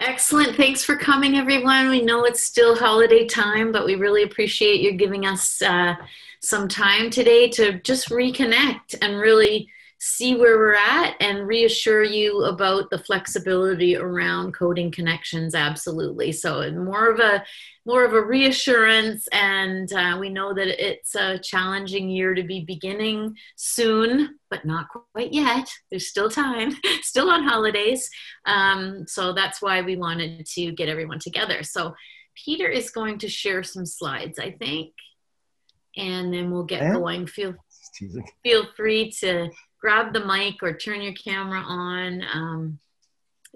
Excellent. Thanks for coming, everyone. We know it's still holiday time, but we really appreciate you giving us uh, some time today to just reconnect and really see where we're at and reassure you about the flexibility around coding connections absolutely. So more of a more of a reassurance and uh, we know that it's a challenging year to be beginning soon but not quite yet. There's still time still on holidays. Um, so that's why we wanted to get everyone together. So peter is going to share some slides i think and then we'll get yeah. going. Feel feel free to grab the mic or turn your camera on. Um,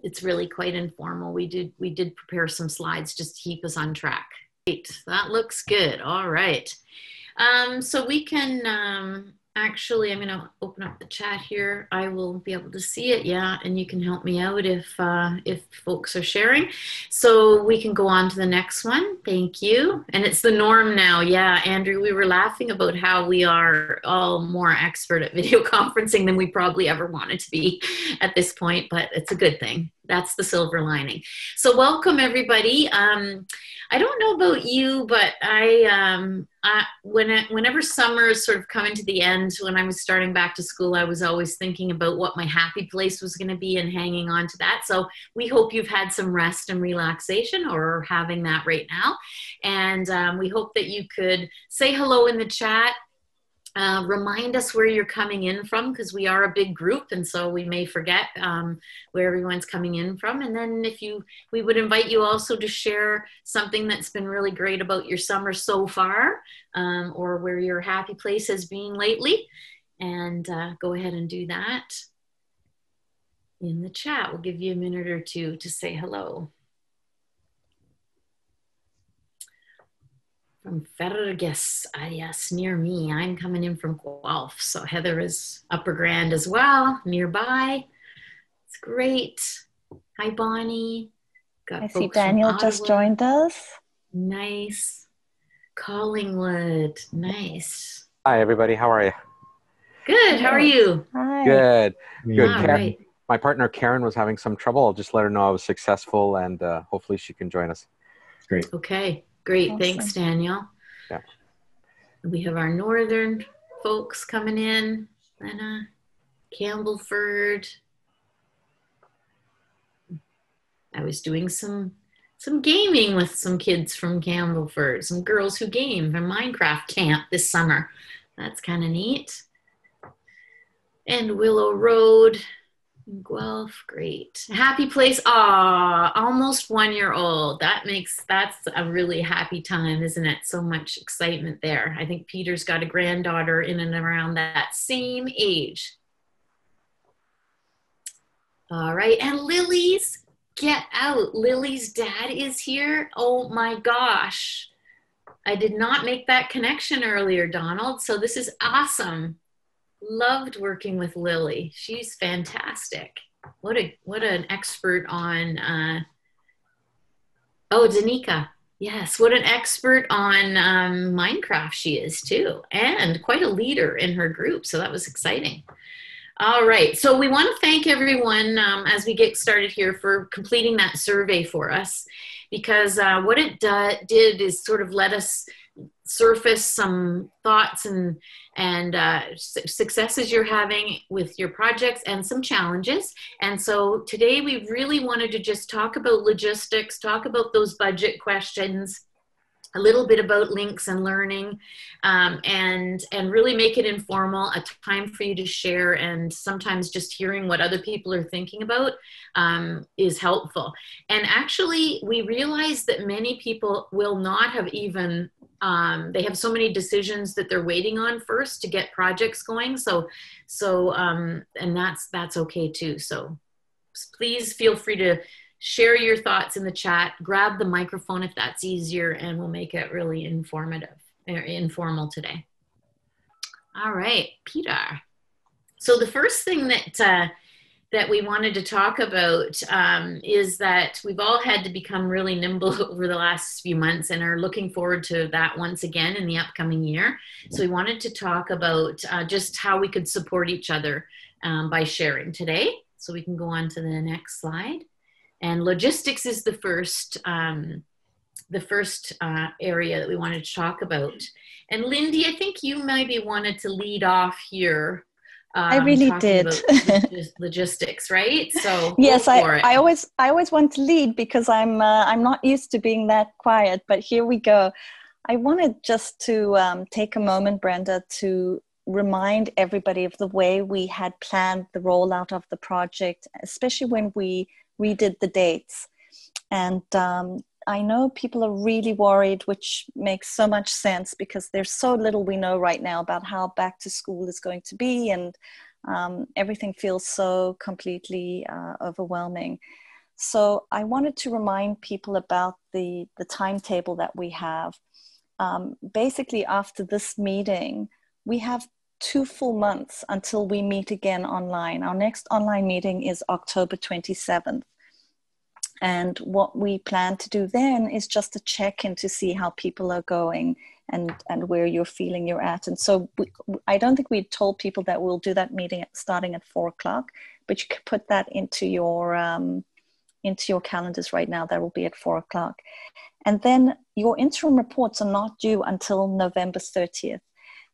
it's really quite informal. We did we did prepare some slides just to keep us on track. Great, that looks good. All right. Um, so we can um, actually, I'm going to open up the chat here. I will be able to see it, yeah, and you can help me out if uh, if folks are sharing. So we can go on to the next one. Thank you. And it's the norm now, yeah, Andrew. We were laughing about how we are all more expert at video conferencing than we probably ever wanted to be at this point, but it's a good thing that's the silver lining. So welcome everybody. Um, I don't know about you, but I, um, I when I, whenever summer is sort of coming to the end, when I was starting back to school, I was always thinking about what my happy place was going to be and hanging on to that. So we hope you've had some rest and relaxation or having that right now. And um, we hope that you could say hello in the chat uh, remind us where you're coming in from because we are a big group and so we may forget um, where everyone's coming in from. And then if you we would invite you also to share something that's been really great about your summer so far um, or where your happy place has been lately. And uh, go ahead and do that in the chat. We'll give you a minute or two to say hello from Fergus, ah, yes, near me. I'm coming in from Guelph, so Heather is Upper Grand as well, nearby. It's great. Hi, Bonnie. Got I see Daniel just joined us. Nice. Collingwood, nice. Hi, everybody. How are you? Good. How are you? Hi. Good. Good. Karen, right. My partner Karen was having some trouble. I'll just let her know I was successful, and uh, hopefully she can join us. Great. Okay. Great, awesome. thanks, Daniel. Yeah. We have our northern folks coming in, Lena, Campbellford. I was doing some some gaming with some kids from Campbellford, some girls who game from Minecraft camp this summer. That's kind of neat. And Willow Road, Guelph, great. Happy place. Ah, almost one year old. That makes that's a really happy time, isn't it? So much excitement there. I think Peter's got a granddaughter in and around that same age. All right, and Lily's get out. Lily's dad is here. Oh my gosh. I did not make that connection earlier, Donald. So this is awesome loved working with Lily. She's fantastic. What a what an expert on uh, oh Danica. Yes, what an expert on um, Minecraft she is too, and quite a leader in her group. So that was exciting. All right, so we want to thank everyone um, as we get started here for completing that survey for us, because uh, what it did is sort of let us surface some thoughts and and uh, successes you're having with your projects and some challenges. And so today we really wanted to just talk about logistics, talk about those budget questions, a little bit about Lynx and learning um, and and really make it informal a time for you to share and sometimes just hearing what other people are thinking about um, is helpful and actually we realize that many people will not have even um, they have so many decisions that they're waiting on first to get projects going. So so um, and that's that's okay too. So please feel free to share your thoughts in the chat. Grab the microphone if that's easier and we'll make it really informative or er, informal today. All right peter. So the first thing that uh, that we wanted to talk about um, is that we've all had to become really nimble over the last few months and are looking forward to that once again in the upcoming year. So we wanted to talk about uh, just how we could support each other um, by sharing today. So we can go on to the next slide. and logistics is the first um, the first uh, area that we wanted to talk about. And Lindy, I think you maybe wanted to lead off here. Um, I really did. logistics, right? So yes, I, I always I always want to lead because I'm uh, I'm not used to being that quiet. But here we go. I wanted just to um, take a moment, Brenda, to remind everybody of the way we had planned the rollout of the project, especially when we redid the dates. And um, I know people are really worried, which makes so much sense because there's so little we know right now about how back to school is going to be, and um, everything feels so completely uh, overwhelming. So I wanted to remind people about the the timetable that we have. Um, basically, after this meeting, we have two full months until we meet again online. Our next online meeting is October 27th. And what we plan to do then is just a check in to see how people are going and, and where you're feeling you're at. And so we, I don't think we told people that we'll do that meeting at, starting at four o'clock, but you can put that into your, um, into your calendars right now. That will be at four o'clock. And then your interim reports are not due until November 30th.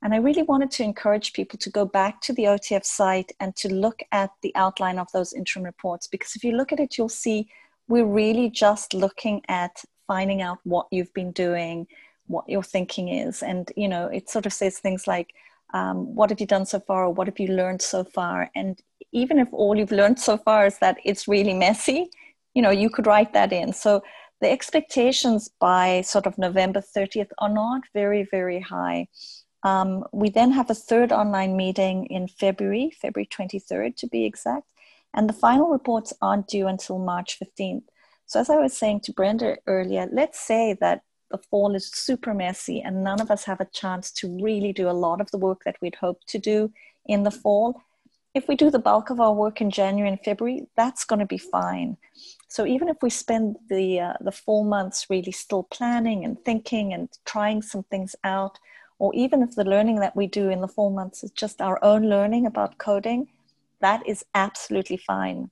And I really wanted to encourage people to go back to the OTF site and to look at the outline of those interim reports. Because if you look at it, you'll see we're really just looking at finding out what you've been doing, what your thinking is. And, you know, it sort of says things like, um, what have you done so far? Or what have you learned so far? And even if all you've learned so far is that it's really messy, you know, you could write that in. So the expectations by sort of November 30th are not very, very high. Um, we then have a third online meeting in February, February 23rd to be exact. And the final reports aren't due until March 15th. So, as I was saying to Brenda earlier, let's say that the fall is super messy and none of us have a chance to really do a lot of the work that we'd hoped to do in the fall. If we do the bulk of our work in January and February, that's going to be fine. So even if we spend the uh, the four months really still planning and thinking and trying some things out, or even if the learning that we do in the four months is just our own learning about coding, that is absolutely fine.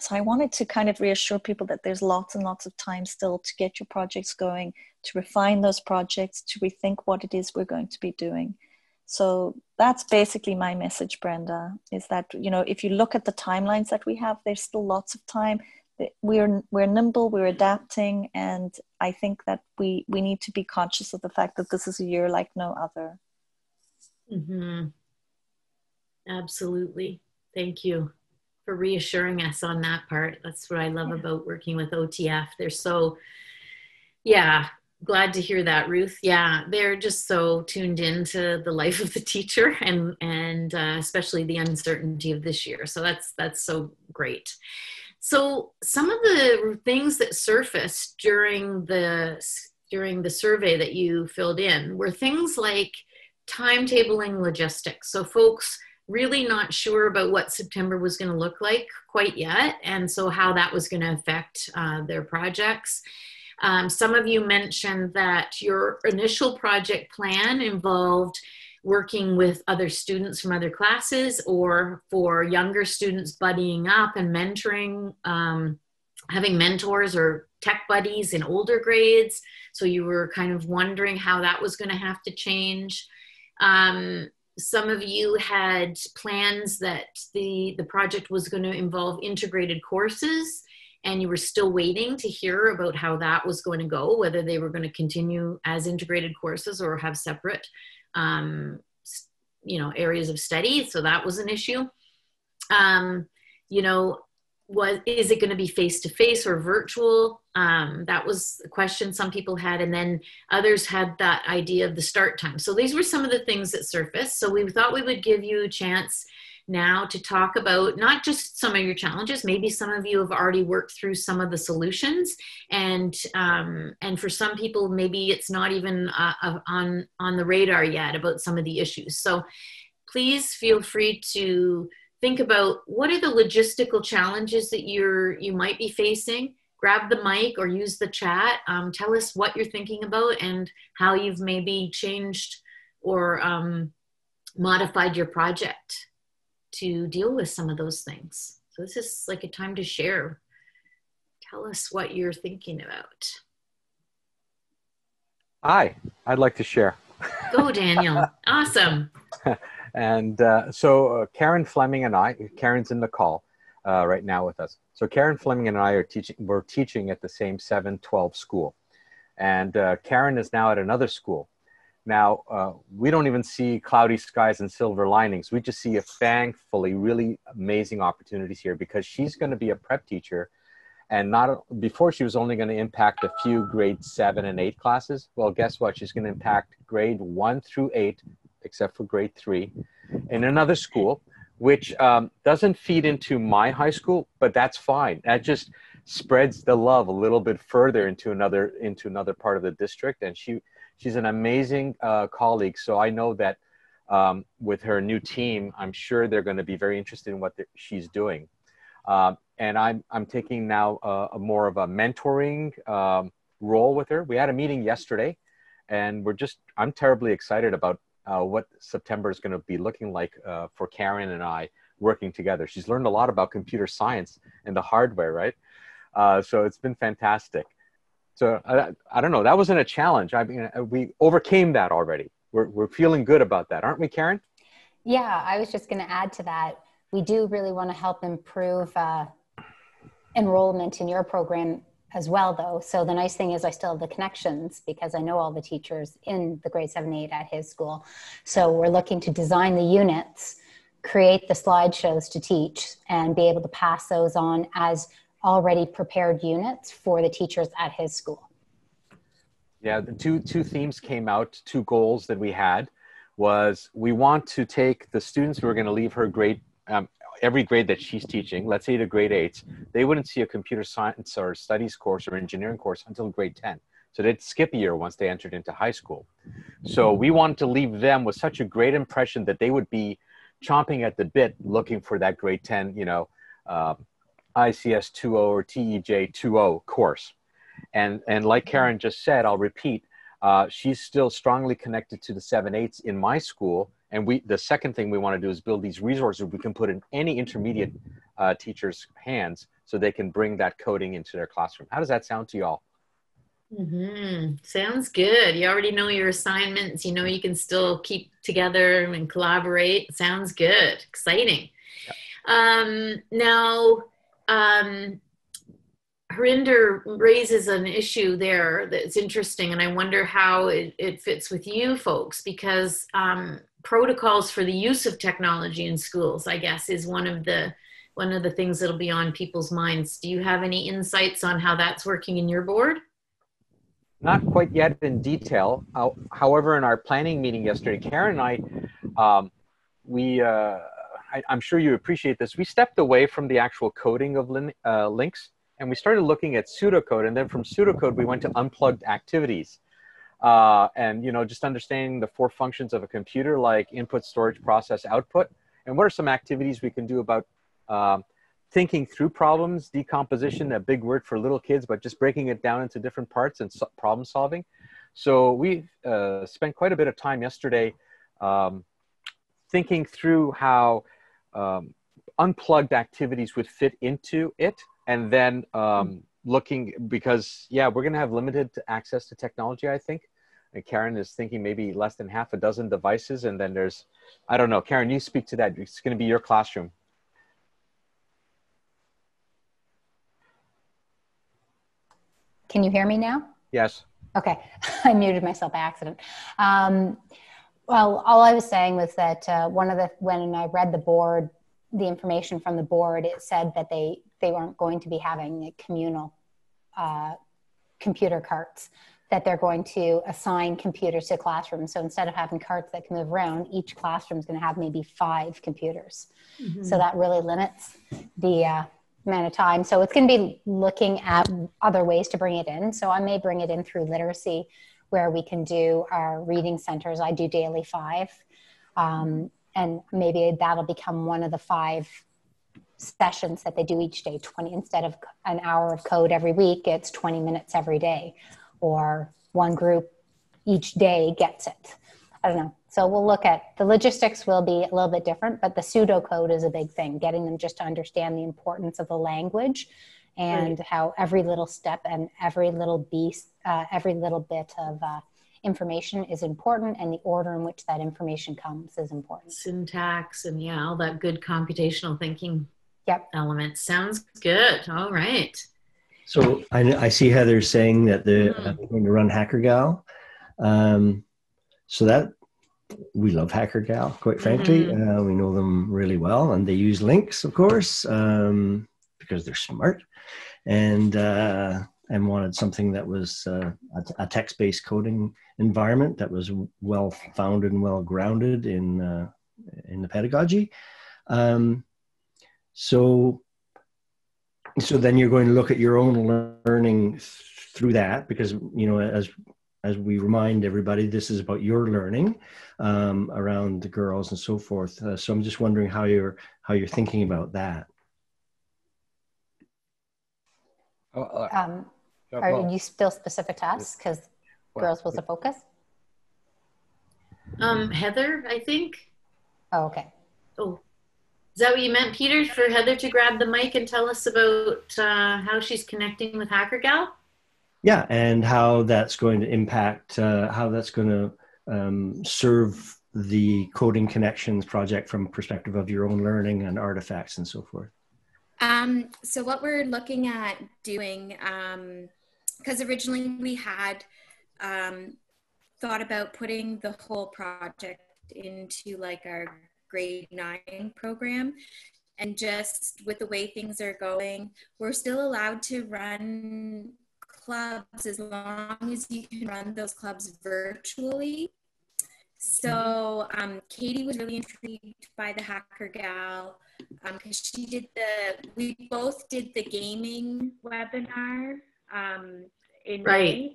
So I wanted to kind of reassure people that there's lots and lots of time still to get your projects going, to refine those projects, to rethink what it is we're going to be doing. So that's basically my message, Brenda, is that, you know, if you look at the timelines that we have, there's still lots of time. We're, we're nimble, we're adapting, and I think that we, we need to be conscious of the fact that this is a year like no other. Mm-hmm. Absolutely. Thank you for reassuring us on that part. That's what I love yeah. about working with OTF. They're so, yeah, glad to hear that, Ruth. Yeah, they're just so tuned into the life of the teacher and and uh, especially the uncertainty of this year. So that's that's so great. So some of the things that surfaced during the during the survey that you filled in were things like timetabling logistics. So folks really not sure about what September was going to look like quite yet, and so how that was going to affect uh, their projects. Um, some of you mentioned that your initial project plan involved working with other students from other classes or for younger students buddying up and mentoring, um, having mentors or tech buddies in older grades. So you were kind of wondering how that was going to have to change. Um, some of you had plans that the, the project was going to involve integrated courses and you were still waiting to hear about how that was going to go, whether they were going to continue as integrated courses or have separate, um, you know, areas of study. So that was an issue. Um, you know, was is it going to be face to face or virtual? Um, that was a question some people had, and then others had that idea of the start time. So these were some of the things that surfaced. So we thought we would give you a chance now to talk about not just some of your challenges maybe some of you have already worked through some of the solutions and um, and for some people maybe it's not even uh, uh, on on the radar yet about some of the issues so please feel free to think about what are the logistical challenges that you're you might be facing grab the mic or use the chat um, tell us what you're thinking about and how you've maybe changed or um, modified your project to deal with some of those things. So this is like a time to share. tell us what you're thinking about. Hi, I'd like to share. Go, Daniel. awesome. and uh, so uh, Karen Fleming and I, Karen's in the call uh, right now with us. So Karen Fleming and I are teaching, we're teaching at the same 712 school. And uh, Karen is now at another school. Now, uh, we don't even see cloudy skies and silver linings. We just see a thankfully really amazing opportunities here because she's going to be a prep teacher and not before she was only going to impact a few grade seven and eight classes well guess what she's going to impact grade one through eight except for grade three in another school which um, doesn't feed into my high school but that's fine. That just spreads the love a little bit further into another into another part of the district. And she she's an amazing uh, colleague. So i know that um, with her new team i'm sure they're going to be very interested in what she's doing. Um, and I'm I'm taking now a, a more of a mentoring um, role with her. We had a meeting yesterday, and we're just I'm terribly excited about uh, what September is going to be looking like uh, for Karen and I working together. She's learned a lot about computer science and the hardware, right? Uh, so it's been fantastic. So I, I don't know. That wasn't a challenge. I mean, uh, we overcame that already. We're we're feeling good about that, aren't we, Karen? Yeah, I was just going to add to that. We do really want to help improve uh, enrollment in your program as well though. So the nice thing is i still have the connections because i know all the teachers in the grade 7 8 at his school. So we're looking to design the units create the slideshows to teach and be able to pass those on as already prepared units for the teachers at his school. Yeah the two two themes came out two goals that we had was we want to take the students who are going to leave her grade um, every grade that she's teaching, let's say the grade eights, they wouldn't see a computer science or studies course or engineering course until grade 10. So they'd skip a year once they entered into high school. So we wanted to leave them with such a great impression that they would be chomping at the bit looking for that grade 10, you know, uh, ICS2O or TEJ2O course. And, and like Karen just said, I'll repeat, uh, she's still strongly connected to the 7-8s in my school and we, the second thing we want to do is build these resources we can put in any intermediate uh, teacher's hands so they can bring that coding into their classroom. How does that sound to y'all? Mm-hmm. Sounds good. You already know your assignments. You know you can still keep together and collaborate. Sounds good. Exciting. Yep. Um, now, um, Harinder raises an issue there that's interesting, and I wonder how it, it fits with you folks because um, protocols for the use of technology in schools, I guess, is one of the one of the things that'll be on people's minds. Do you have any insights on how that's working in your board? Not quite yet in detail. Uh, however, in our planning meeting yesterday, Karen and I, um, we, uh, I, am sure you appreciate this. We stepped away from the actual coding of lin, uh, Lynx and we started looking at pseudocode. And then from pseudocode, we went to unplugged activities uh, and you know just understanding the four functions of a computer like input storage process output and what are some activities we can do about um, thinking through problems decomposition a big word for little kids but just breaking it down into different parts and so problem solving. So we uh, spent quite a bit of time yesterday um, thinking through how um, unplugged activities would fit into it and then um, looking because yeah we're going to have limited access to technology i think and Karen is thinking maybe less than half a dozen devices, and then there's, I don't know. Karen, you speak to that. It's going to be your classroom. Can you hear me now? Yes. Okay, I muted myself by accident. Um, well, all I was saying was that uh, one of the when I read the board, the information from the board, it said that they they weren't going to be having communal uh, computer carts that they're going to assign computers to classrooms. So instead of having carts that can move around, each classroom is going to have maybe five computers. Mm-hmm. So that really limits the uh, amount of time. So it's going to be looking at other ways to bring it in. So I may bring it in through literacy, where we can do our reading centers. I do daily five. Um, and maybe that'll become one of the five sessions that they do each day 20 instead of an hour of code every week it's 20 minutes every day or one group each day gets it. I don't know. So we'll look at the logistics will be a little bit different, but the pseudocode is a big thing, getting them just to understand the importance of the language and right. how every little step and every little beast, uh, every little bit of uh, information is important and the order in which that information comes is important. Syntax and yeah, all that good computational thinking yep. element. Sounds good. All right. So I, I see Heather saying that they're mm. going to run HackerGal. Um, so that we love HackerGal, quite frankly. Mm-hmm. Uh, we know them really well, and they use Lynx, of course, um, because they're smart. And uh, and wanted something that was uh, a, a, text-based coding environment that was well founded and well grounded in uh, in the pedagogy. Um, so so then you're going to look at your own learning through that because you know as as we remind everybody this is about your learning um, around the girls and so forth. Uh, so i'm just wondering how you're how you're thinking about that. Oh, uh, um, are you still specific to us? because well, girls was the focus? Um, heather i think. Oh okay. Oh is that what you meant, Peter, for Heather to grab the mic and tell us about uh, how she's connecting with HackerGal? Yeah, and how that's going to impact, uh, how that's going to um, serve the Coding Connections project from a perspective of your own learning and artifacts and so forth. Um, so what we're looking at doing, because um, originally we had um, thought about putting the whole project into like our grade nine program. And just with the way things are going, we're still allowed to run clubs as long as you can run those clubs virtually. So um, Katie was really intrigued by the hacker gal because um, she did the, we both did the gaming webinar um, in right. May.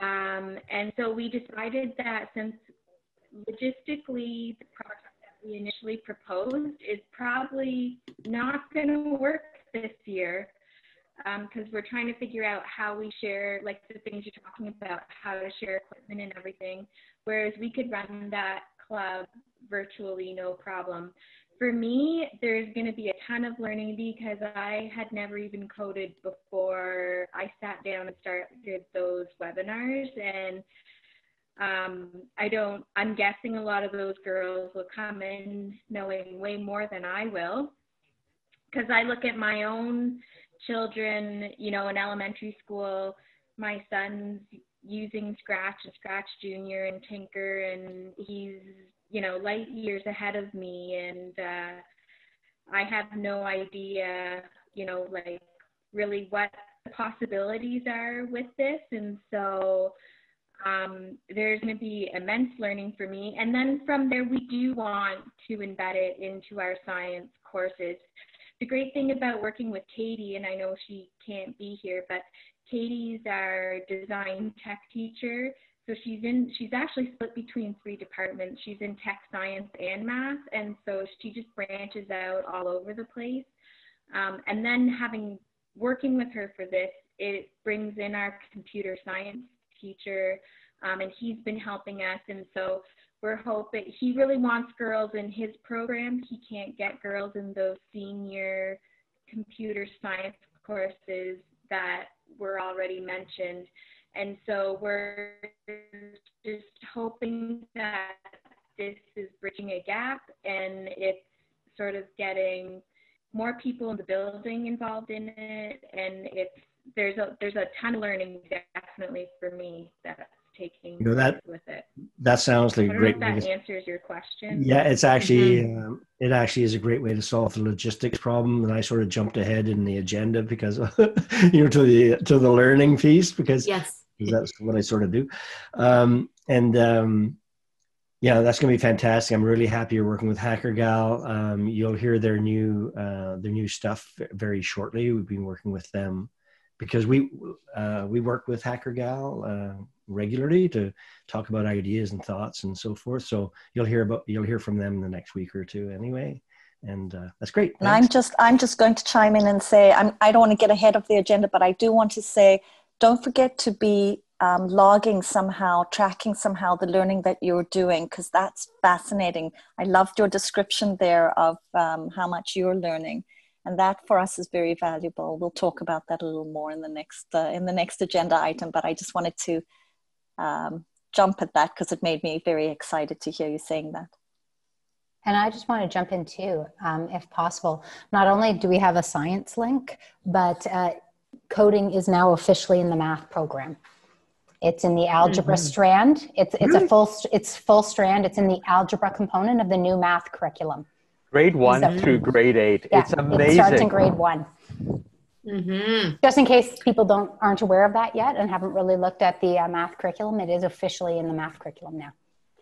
Um, and so we decided that since logistically the we initially proposed is probably not going to work this year because um, we're trying to figure out how we share, like the things you're talking about, how to share equipment and everything. Whereas we could run that club virtually, no problem. For me, there's going to be a ton of learning because I had never even coded before I sat down and started those webinars. And um, I don't, I'm guessing a lot of those girls will come in knowing way more than I will. Because I look at my own children, you know, in elementary school, my son's using Scratch and Scratch Junior and Tinker, and he's, you know, light years ahead of me. And uh, I have no idea, you know, like really what the possibilities are with this. And so, um, there's going to be immense learning for me. And then from there, we do want to embed it into our science courses. The great thing about working with Katie, and I know she can't be here, but Katie's our design tech teacher. So she's in, she's actually split between three departments. She's in tech science and math. And so she just branches out all over the place. Um, and then having, working with her for this, it brings in our computer science teacher, um, and he's been helping us. And so we're hoping he really wants girls in his program. He can't get girls in those senior computer science courses that were already mentioned. And so we're just hoping that this is bridging a gap and it's sort of getting more people in the building involved in it and it's there's a there's a ton of learning definitely for me that's taking you know that with it that sounds like a great that to, answers your question yeah it's actually mm-hmm. um, it actually is a great way to solve the logistics problem and i sort of jumped ahead in the agenda because you know to the to the learning piece because yes that's what i sort of do um, and um, yeah, that's going to be fantastic. I'm really happy you're working with HackerGal. Um, you'll hear their new uh, their new stuff very shortly. We've been working with them because we uh, we work with HackerGal uh, regularly to talk about ideas and thoughts and so forth. So you'll hear about you'll hear from them in the next week or two anyway, and uh, that's great. And I'm just I'm just going to chime in and say I'm I don't want to get ahead of the agenda, but I do want to say don't forget to be um, logging somehow, tracking somehow the learning that you're doing because that's fascinating. I loved your description there of um, how much you're learning and that for us is very valuable. We'll talk about that a little more in the next uh, in the next agenda item. But I just wanted to um, jump at that because it made me very excited to hear you saying that. And I just want to jump in too, um, if possible. Not only do we have a science link, but uh, coding is now officially in the math program. It's in the algebra mm-hmm. strand. It's it's really? a full it's full strand. It's in the algebra component of the new math curriculum. Grade one so, through grade eight. Yeah, it's amazing. It starts in grade one. Mm-hmm. Just in case people don't aren't aware of that yet and haven't really looked at the uh, math curriculum, it is officially in the math curriculum now.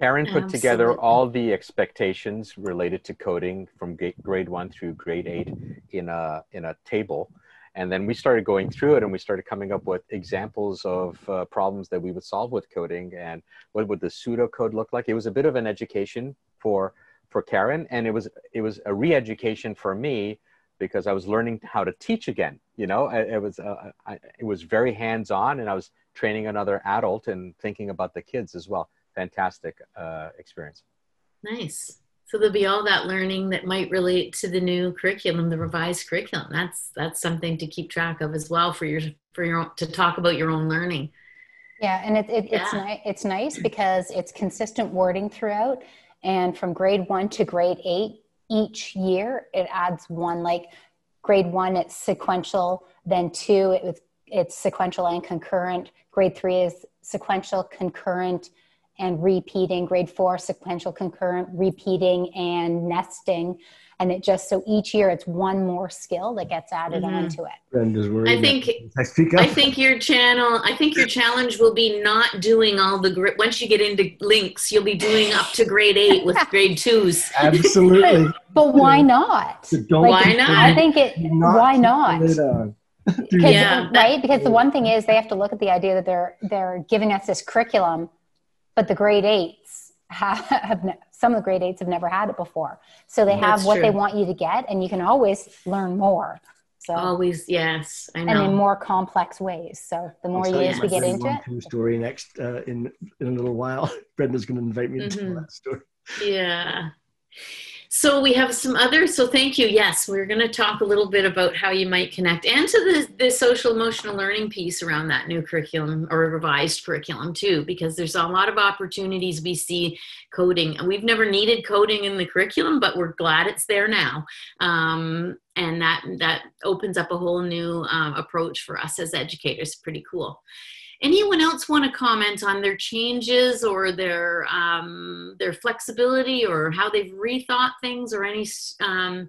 Karen put Absolutely. together all the expectations related to coding from grade one through grade eight in a in a table, and then we started going through it and we started coming up with examples of uh, problems that we would solve with coding and what would the pseudocode look like. It was a bit of an education for for Karen, and it was it was a re-education for me because I was learning how to teach again. You know, it, it was uh, I, it was very hands-on, and I was training another adult and thinking about the kids as well fantastic uh, experience. Nice. So there'll be all that learning that might relate to the new curriculum, the revised curriculum. That's that's something to keep track of as well for your for your to talk about your own learning. Yeah, and it, it, yeah. it's nice. It's nice because it's consistent wording throughout, and from grade one to grade eight each year, it adds one. Like grade one, it's sequential. Then two, it was, it's sequential and concurrent. Grade three is sequential, concurrent, and repeating, grade four, sequential concurrent, repeating and nesting. And it just so each year it's one more skill that gets added mm-hmm. onto it. I think I, speak I think your channel I think your challenge will be not doing all the once you get into Lynx, you'll be doing up to grade eight with grade twos. Absolutely. but, but, why not? like, why not? I think it why not? yeah, right? Because the one thing is they have to look at the idea that they're they're giving us this curriculum but the grade eights have, have ne- some of the grade eights have never had it before. So they have That's what true. they want you to get and you can always learn more. So always yes and in more complex ways. So the more years we get into it story next uh, in in a little while. Brenda's going to invite me to mm-hmm. tell that story. Yeah so we have some other, so thank you. Yes, we're going to talk a little bit about how you might connect and to the, the social emotional learning piece around that new curriculum or revised curriculum too, because there's a lot of opportunities we see coding. And we've never needed coding in the curriculum, but we're glad it's there now. Um, and that, that opens up a whole new um, approach for us as educators. Pretty cool anyone else want to comment on their changes or their um, their flexibility or how they've rethought things or any um,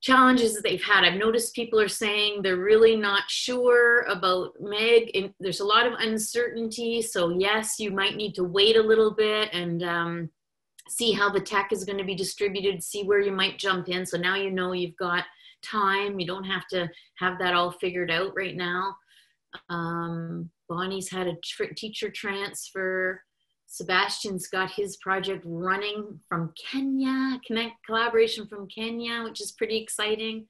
challenges that they've had? I've noticed people are saying they're really not sure about meg and there's a lot of uncertainty so yes you might need to wait a little bit and um, see how the tech is going to be distributed see where you might jump in. So now you know you've got time. You don't have to have that all figured out right now. Um, Bonnie's had a tr- teacher transfer. Sebastian's got his project running from Kenya, connect collaboration from Kenya, which is pretty exciting.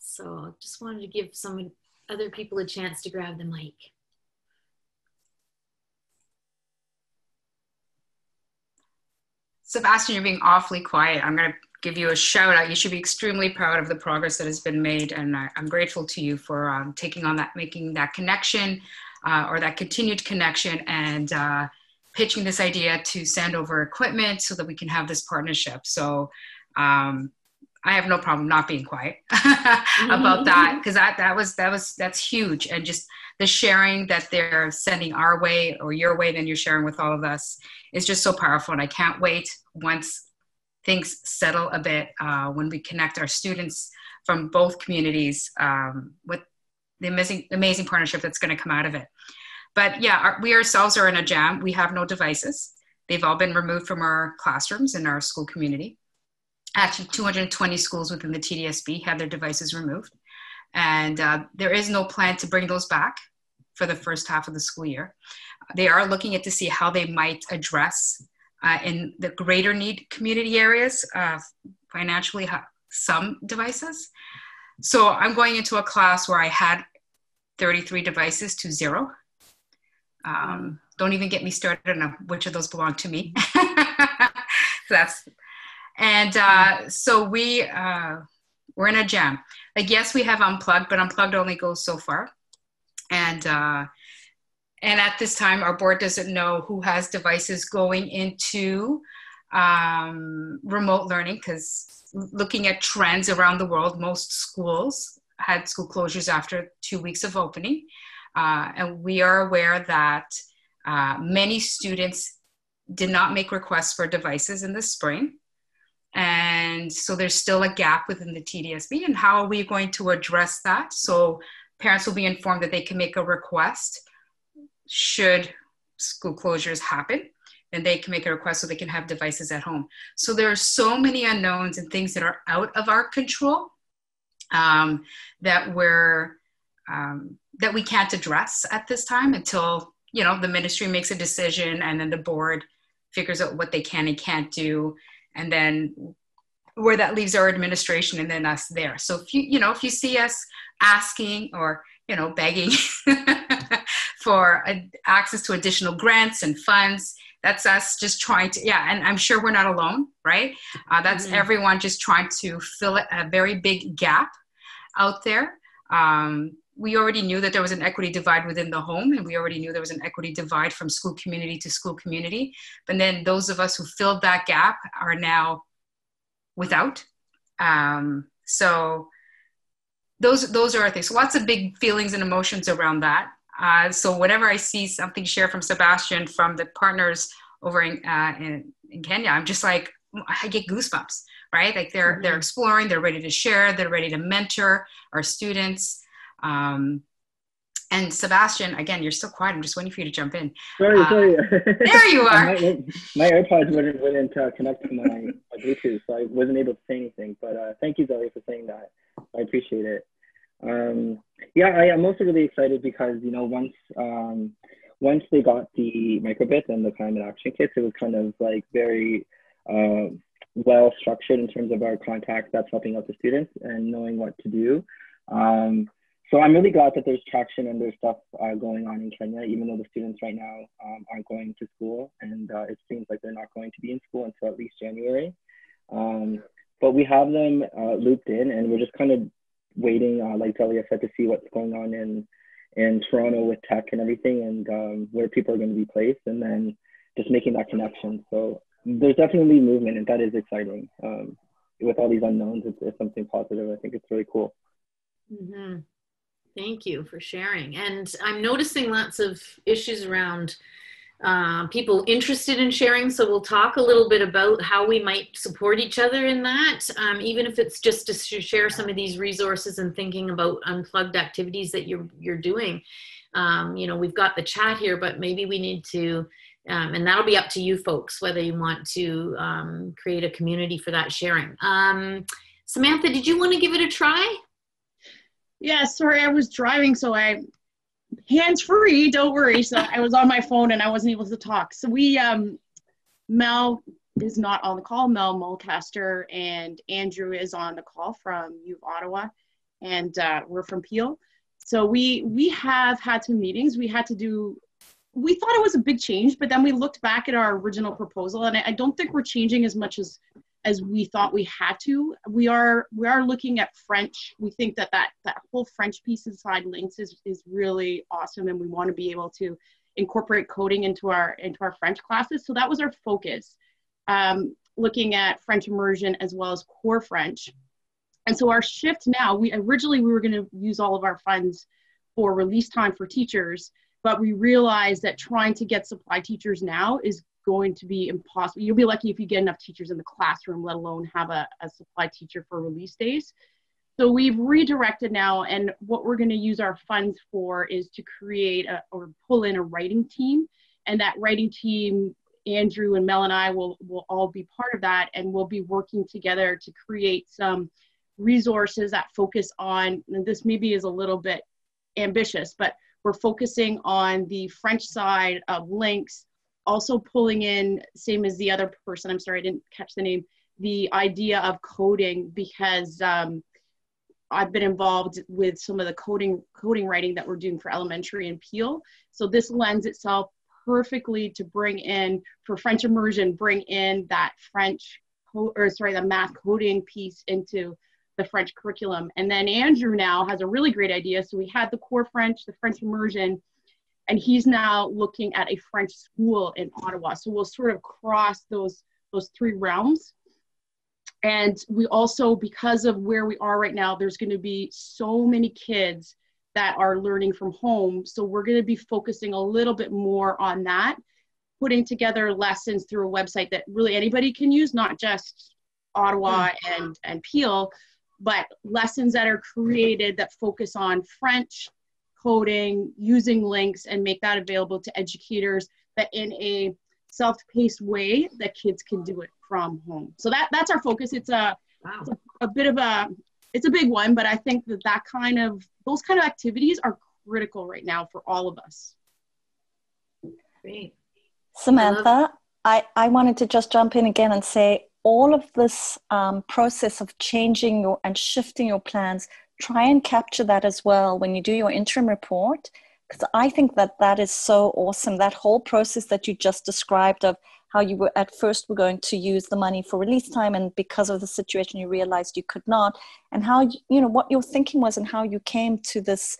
So I just wanted to give some other people a chance to grab the mic. Sebastian, you're being awfully quiet. I'm going to give you a shout out. You should be extremely proud of the progress that has been made, and I, am grateful to you for um, taking on that, making that connection uh, or that continued connection and uh, pitching this idea to send over equipment so that we can have this partnership. So um, I have no problem not being quiet about that because that that was that was that's huge. And just the sharing that they're sending our way or your way then you're sharing with all of us is just so powerful. And I can't wait once things settle a bit uh, when we connect our students from both communities um, with the amazing, amazing partnership that's going to come out of it. But yeah, our, we ourselves are in a jam. We have no devices. They've all been removed from our classrooms in our school community. Actually, 220 schools within the TDSB had their devices removed. And uh, there is no plan to bring those back for the first half of the school year. They are looking at to see how they might address uh, in the greater need community areas uh, financially some devices. So I'm going into a class where I had 33 devices to zero. Um, don't even get me started on which of those belong to me. that's and uh, so we uh, we're in a jam. Like, yes, we have unplugged, but unplugged only goes so far. And, uh, and at this time, our board doesn't know who has devices going into um, remote learning because looking at trends around the world, most schools had school closures after two weeks of opening. Uh, and we are aware that uh, many students did not make requests for devices in the spring. And so there's still a gap within the TDSB. And how are we going to address that? So parents will be informed that they can make a request should school closures happen and they can make a request so they can have devices at home. So there are so many unknowns and things that are out of our control um, that we're um, that we can't address at this time until you know the ministry makes a decision and then the board figures out what they can and can't do. And then where that leaves our administration and then us there. So if you you know if you see us asking or you know begging for access to additional grants and funds that's us just trying to yeah and i'm sure we're not alone right? Uh, that's mm-hmm. everyone just trying to fill a very big gap out there. Um, we already knew that there was an equity divide within the home and we already knew there was an equity divide from school community to school community. But then those of us who filled that gap are now without. Um, so those those are our things. So lots of big feelings and emotions around that uh, so whenever i see something shared from sebastian from the partners over in, uh, in, in kenya i'm just like i get goosebumps right like they're mm-hmm. they're exploring they're ready to share they're ready to mentor our students um, and Sebastian, again, you're still quiet. I'm just waiting for you to jump in. Sorry, uh, sorry. there you are. my, my, AirPods wouldn't, wouldn't uh, connect to my, my Bluetooth, so I wasn't able to say anything. But uh, thank you, Zoe, for saying that. I appreciate it. Um, yeah, I, am also really excited because you know once um, once they got the microbit and the climate action kits, it was kind of like very uh, well structured in terms of our contacts that's helping out the students and knowing what to do. Um, so I'm really glad that there's traction and there's stuff uh, going on in Kenya, even though the students right now um, aren't going to school, and uh, it seems like they're not going to be in school until at least January. Um, but we have them uh, looped in, and we're just kind of waiting, uh, like Delia said, to see what's going on in in Toronto with tech and everything, and um, where people are going to be placed, and then just making that connection. So there's definitely movement, and that is exciting. Um, with all these unknowns, it's, it's something positive. I think it's really cool. Mm-hmm. Thank you for sharing. And I'm noticing lots of issues around uh, people interested in sharing. So we'll talk a little bit about how we might support each other in that, um, even if it's just to share some of these resources and thinking about unplugged activities that you're you're doing. Um, you know, we've got the chat here, but maybe we need to, um, and that'll be up to you folks whether you want to um, create a community for that sharing. Um, Samantha, did you want to give it a try? Yeah, sorry, I was driving, so I hands free. Don't worry. So I was on my phone and I wasn't able to talk. So we, um, Mel is not on the call. Mel Mulcaster and Andrew is on the call from U of Ottawa, and uh, we're from Peel. So we we have had some meetings. We had to do. We thought it was a big change, but then we looked back at our original proposal, and I, I don't think we're changing as much as as we thought we had to. We are we are looking at French. We think that that, that whole French piece inside Lynx is, is really awesome, and we want to be able to incorporate coding into our into our French classes. So that was our focus, um, looking at French immersion as well as core French. And so our shift now, we originally we were going to use all of our funds for release time for teachers, but we realized that trying to get supply teachers now is going to be impossible. You'll be lucky if you get enough teachers in the classroom, let alone have a, a supply teacher for release days. So we've redirected now, and what we're going to use our funds for is to create a, or pull in a writing team. And that writing team, Andrew and Mel and I will, will all be part of that, and we'll be working together to create some resources that focus on, and this maybe is a little bit ambitious, but we're focusing on the French side of Lynx also pulling in, same as the other person, I'm sorry, I didn't catch the name, the idea of coding because um, I've been involved with some of the coding coding writing that we're doing for elementary and Peel. So this lends itself perfectly to bring in for French immersion, bring in that French or sorry, the math coding piece into the French curriculum. And then Andrew now has a really great idea. So we had the core French, the French immersion, and he's now looking at a French school in Ottawa. So we'll sort of cross those those three realms. And we also, because of where we are right now, there's going to be so many kids that are learning from home. So we're going to be focusing a little bit more on that, putting together lessons through a website that really anybody can use, not just Ottawa mm-hmm. and, and Peel, but lessons that are created that focus on French, coding, using Lynx, and make that available to educators but in a self-paced way that kids can do it from home. So that that's our focus. It's a, wow. it's a, a bit of a it's a big one, but I think that that kind of those kind of activities are critical right now for all of us. Great. Samantha, I, I wanted to just jump in again and say all of this um, process of changing your and shifting your plans, try and capture that as well when you do your interim report because I think that that is so awesome. That whole process that you just described of how you were at first were going to use the money for release time, and because of the situation, you realized you could not, and how you know what your thinking was and how you came to this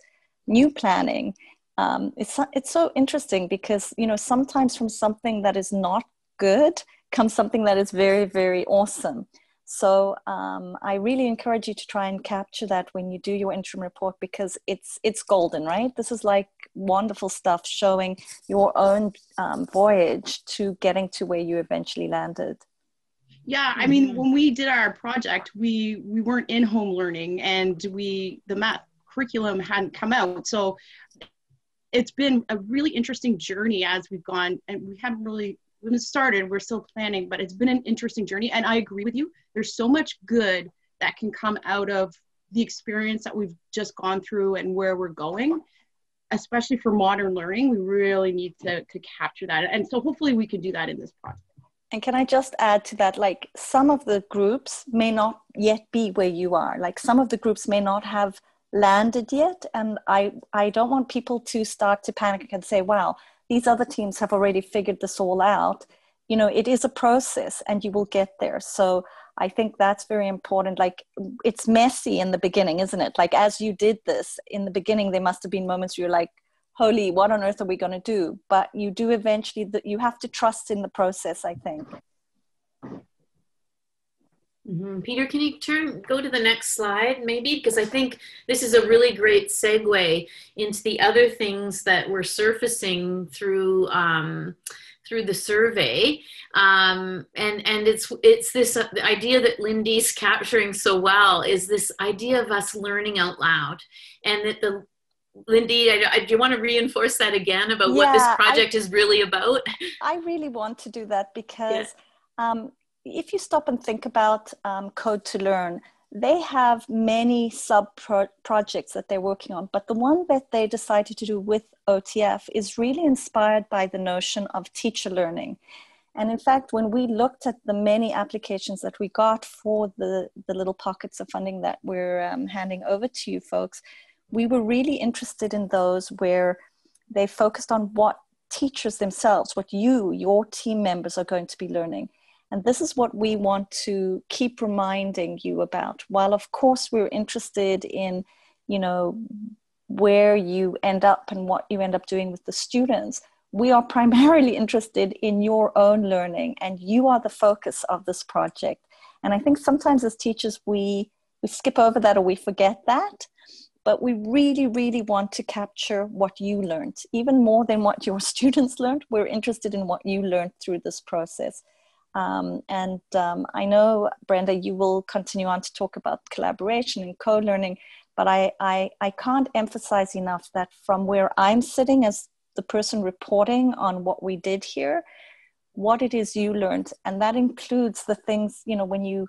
new planning. Um, it's it's so interesting because you know sometimes from something that is not good comes something that is very very awesome so um, I really encourage you to try and capture that when you do your interim report because it's it's golden, right? This is like wonderful stuff showing your own um, voyage to getting to where you eventually landed. Yeah, I mean, mm-hmm. when we did our project, we we weren't in home learning, and we the math curriculum hadn't come out, so it's been a really interesting journey as we've gone, and we haven't really it started, we're still planning, but it's been an interesting journey. And I agree with you. There's so much good that can come out of the experience that we've just gone through and where we're going. Especially for modern learning, we really need to, to capture that. And so hopefully we can do that in this project. And can I just add to that? Like some of the groups may not yet be where you are. Like some of the groups may not have landed yet. And I, I don't want people to start to panic and say, wow, these other teams have already figured this all out you know it is a process and you will get there. So i think that's very important. Like it's messy in the beginning isn't it? Like as you did this in the beginning there must have been moments you're like holy what on earth are we going to do? But you do eventually that you have to trust in the process i think Mm-hmm. Peter, can you turn go to the next slide maybe because I think this is a really great segue into the other things that we're surfacing through um, through the survey, um, and and it's it's this uh, the idea that Lindy's capturing so well is this idea of us learning out loud, and that the Lindy, I, I, do you want to reinforce that again about yeah, what this project I, is really about? I really want to do that because. Yeah. Um, if you stop and think about um, Code to Learn, they have many sub projects that they're working on, but the one that they decided to do with OTF is really inspired by the notion of teacher learning. And in fact, when we looked at the many applications that we got for the, the little pockets of funding that we're um, handing over to you folks, we were really interested in those where they focused on what teachers themselves, what you, your team members are going to be learning. And this is what we want to keep reminding you about. While, of course, we're interested in, you know, where you end up and what you end up doing with the students, we are primarily interested in your own learning, and you are the focus of this project. And I think sometimes as teachers, we, we skip over that or we forget that. But we really, really want to capture what you learned, even more than what your students learned. We're interested in what you learned through this process. Um, and um, I know, Brenda, you will continue on to talk about collaboration and co learning, but I, I, I can't emphasize enough that from where I'm sitting as the person reporting on what we did here, what it is you learned, and that includes the things, you know, when you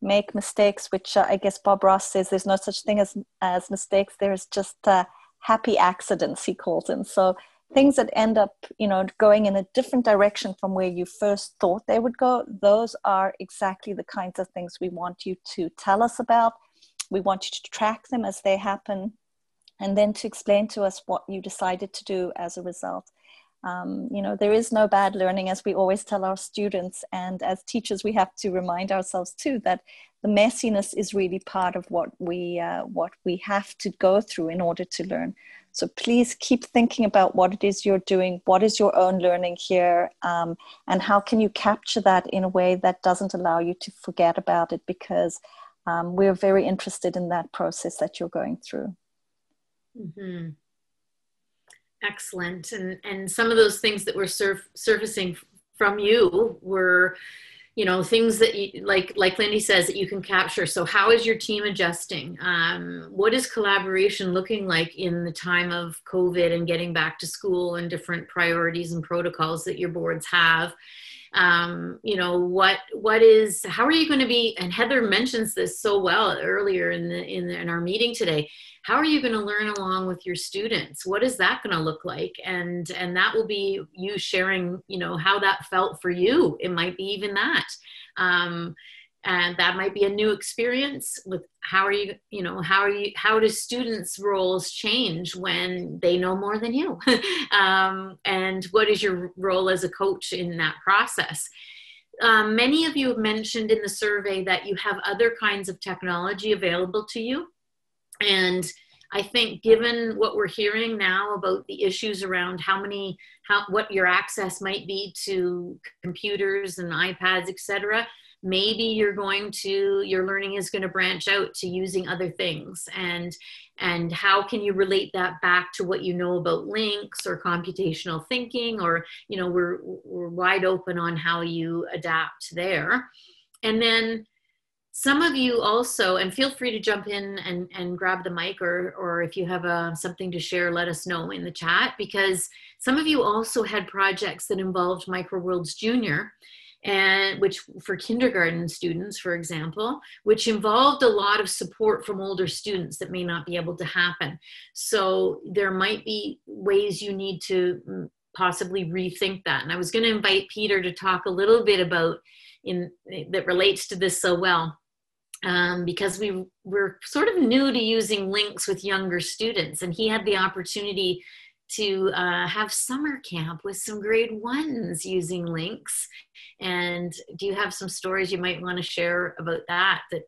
make mistakes, which uh, I guess Bob Ross says there's no such thing as, as mistakes, there's just uh, happy accidents, he calls them. So things that end up you know going in a different direction from where you first thought they would go those are exactly the kinds of things we want you to tell us about. We want you to track them as they happen and then to explain to us what you decided to do as a result. Um, you know there is no bad learning as we always tell our students. And as teachers we have to remind ourselves too that the messiness is really part of what we uh, what we have to go through in order to learn so please keep thinking about what it is you're doing what is your own learning here um, and how can you capture that in a way that doesn't allow you to forget about it because um, we're very interested in that process that you're going through mm-hmm. Excellent. And and some of those things that were surf, surfacing from you were, you know, things that you, like like Lindy says that you can capture. So how is your team adjusting? Um, what is collaboration looking like in the time of COVID and getting back to school and different priorities and protocols that your boards have? Um, you know what what is how are you going to be and heather mentions this so well earlier in the in, the, in our meeting today. How are you going to learn along with your students? What is that going to look like? And and that will be you sharing you know how that felt for you. It might be even that. Um, and that might be a new experience with how are you you know how are you how do students roles change when they know more than you um, and what is your role as a coach in that process um, many of you have mentioned in the survey that you have other kinds of technology available to you and I think given what we're hearing now about the issues around how many, how, what your access might be to computers and iPads, etc., maybe you're going to, your learning is going to branch out to using other things. And, and how can you relate that back to what you know about Lynx or computational thinking or, you know, we're, we're wide open on how you adapt there. And then some of you also, and feel free to jump in and, and grab the mic or, or if you have uh, something to share, let us know in the chat because some of you also had projects that involved Microworlds Junior and which for kindergarten students, for example, which involved a lot of support from older students that may not be able to happen. So there might be ways you need to mm, possibly rethink that. And I was going to invite Peter to talk a little bit about in that relates to this so well um, because we were sort of new to using Lynx with younger students and he had the opportunity to uh, have summer camp with some grade ones using Lynx and do you have some stories you might want to share about that that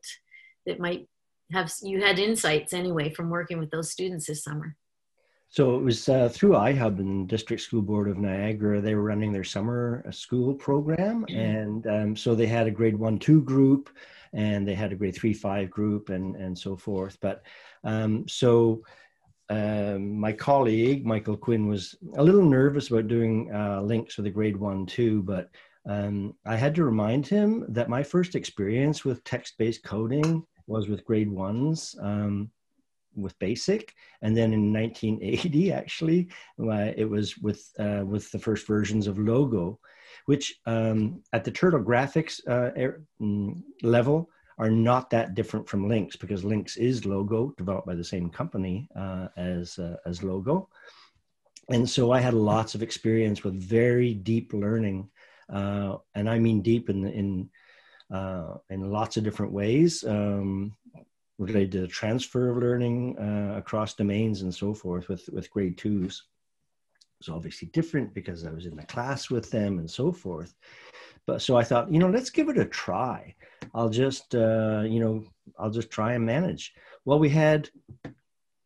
that might have you had insights anyway from working with those students this summer so it was uh, through iHub and District School Board of Niagara. They were running their summer uh, school program, mm-hmm. and um, so they had a grade one two group and they had a grade three, five group and, and so forth. But um, so um, my colleague, Michael Quinn, was a little nervous about doing uh, Lynx with a grade one, too, but um, I had to remind him that my first experience with text-based coding was with grade ones um, with basic. And then in 1980 actually it was with uh, with the first versions of logo which um, at the Turtle graphics uh, mm, level are not that different from Lynx because Lynx is Logo, developed by the same company uh, as, uh, as Logo. And so I had lots of experience with very deep learning, uh, and I mean deep in, in, uh, in lots of different ways. Um, related to transfer of learning uh, across domains and so forth with, with grade twos was obviously different because I was in the class with them and so forth. But so I thought, you know, let's give it a try. I'll just, uh, you know, I'll just try and manage. Well, we had,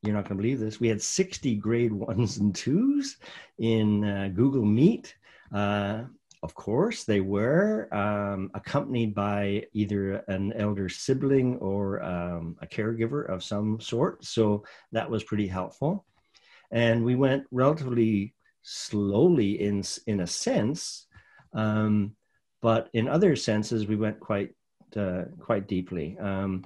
you're not going to believe this, we had 60 grade ones and twos in uh, Google Meet. Uh, of course, they were um, accompanied by either an elder sibling or um, a caregiver of some sort. So that was pretty helpful. And we went relatively slowly in in a sense, um, but in other senses we went quite uh, quite deeply. Um,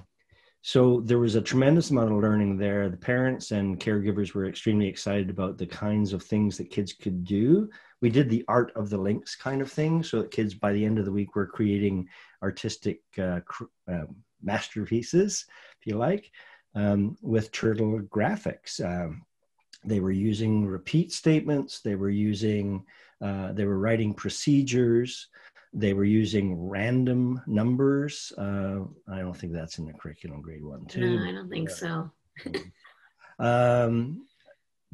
so there was a tremendous amount of learning there. The parents and caregivers were extremely excited about the kinds of things that kids could do. We did the art of the Lynx kind of thing, so that kids by the end of the week were creating artistic uh, uh, masterpieces, if you like, um, with turtle graphics. Um, they were using repeat statements. They were using uh, they were writing procedures. They were using random numbers. Uh, i don't think that's in the curriculum grade one too. No i don't think so. Um,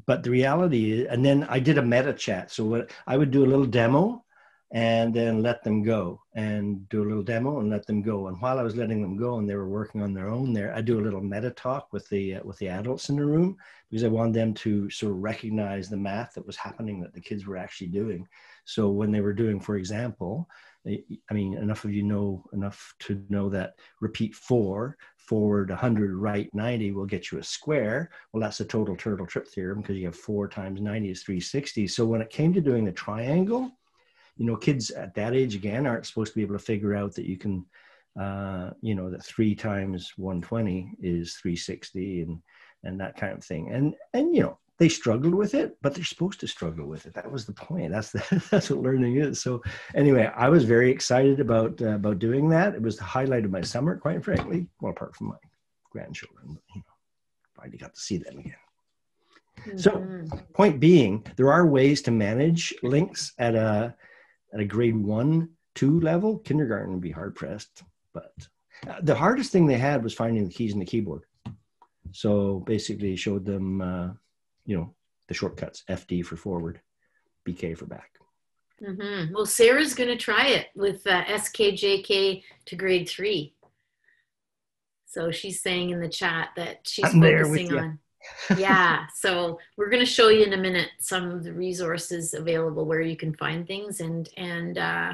but the reality is, and then I did a meta chat. So what I would do a little demo and then let them go and do a little demo and let them go. And while I was letting them go and they were working on their own there, I do a little meta talk with the uh, with the adults in the room because I wanted them to sort of recognize the math that was happening that the kids were actually doing. So when they were doing, for example, I mean, enough of you know enough to know that repeat four, forward 100, right 90 will get you a square. Well, that's the total turtle trip theorem because you have four times 90 is 360. So when it came to doing the triangle, you know, kids at that age again aren't supposed to be able to figure out that you can, uh, you know, that three times 120 is 360 and and that kind of thing. And and you know, they struggled with it, but they're supposed to struggle with it. That was the point. That's the, that's what learning is. So anyway, I was very excited about uh, about doing that. It was the highlight of my summer, quite frankly. Well, apart from my grandchildren, but, you know, finally got to see them again. Mm-hmm. So, point being, there are ways to manage Lynx at a at a grade one, two level. Kindergarten would be hard pressed, but uh, the hardest thing they had was finding the keys in the keyboard. So basically, showed them, uh, you know, the shortcuts: FD for forward, BK for back. Mm-hmm. Well, Sarah's going to try it with uh, SKJK to grade three. So she's saying in the chat that she's I'm focusing on yeah, so we're going to show you in a minute some of the resources available where you can find things, and and uh,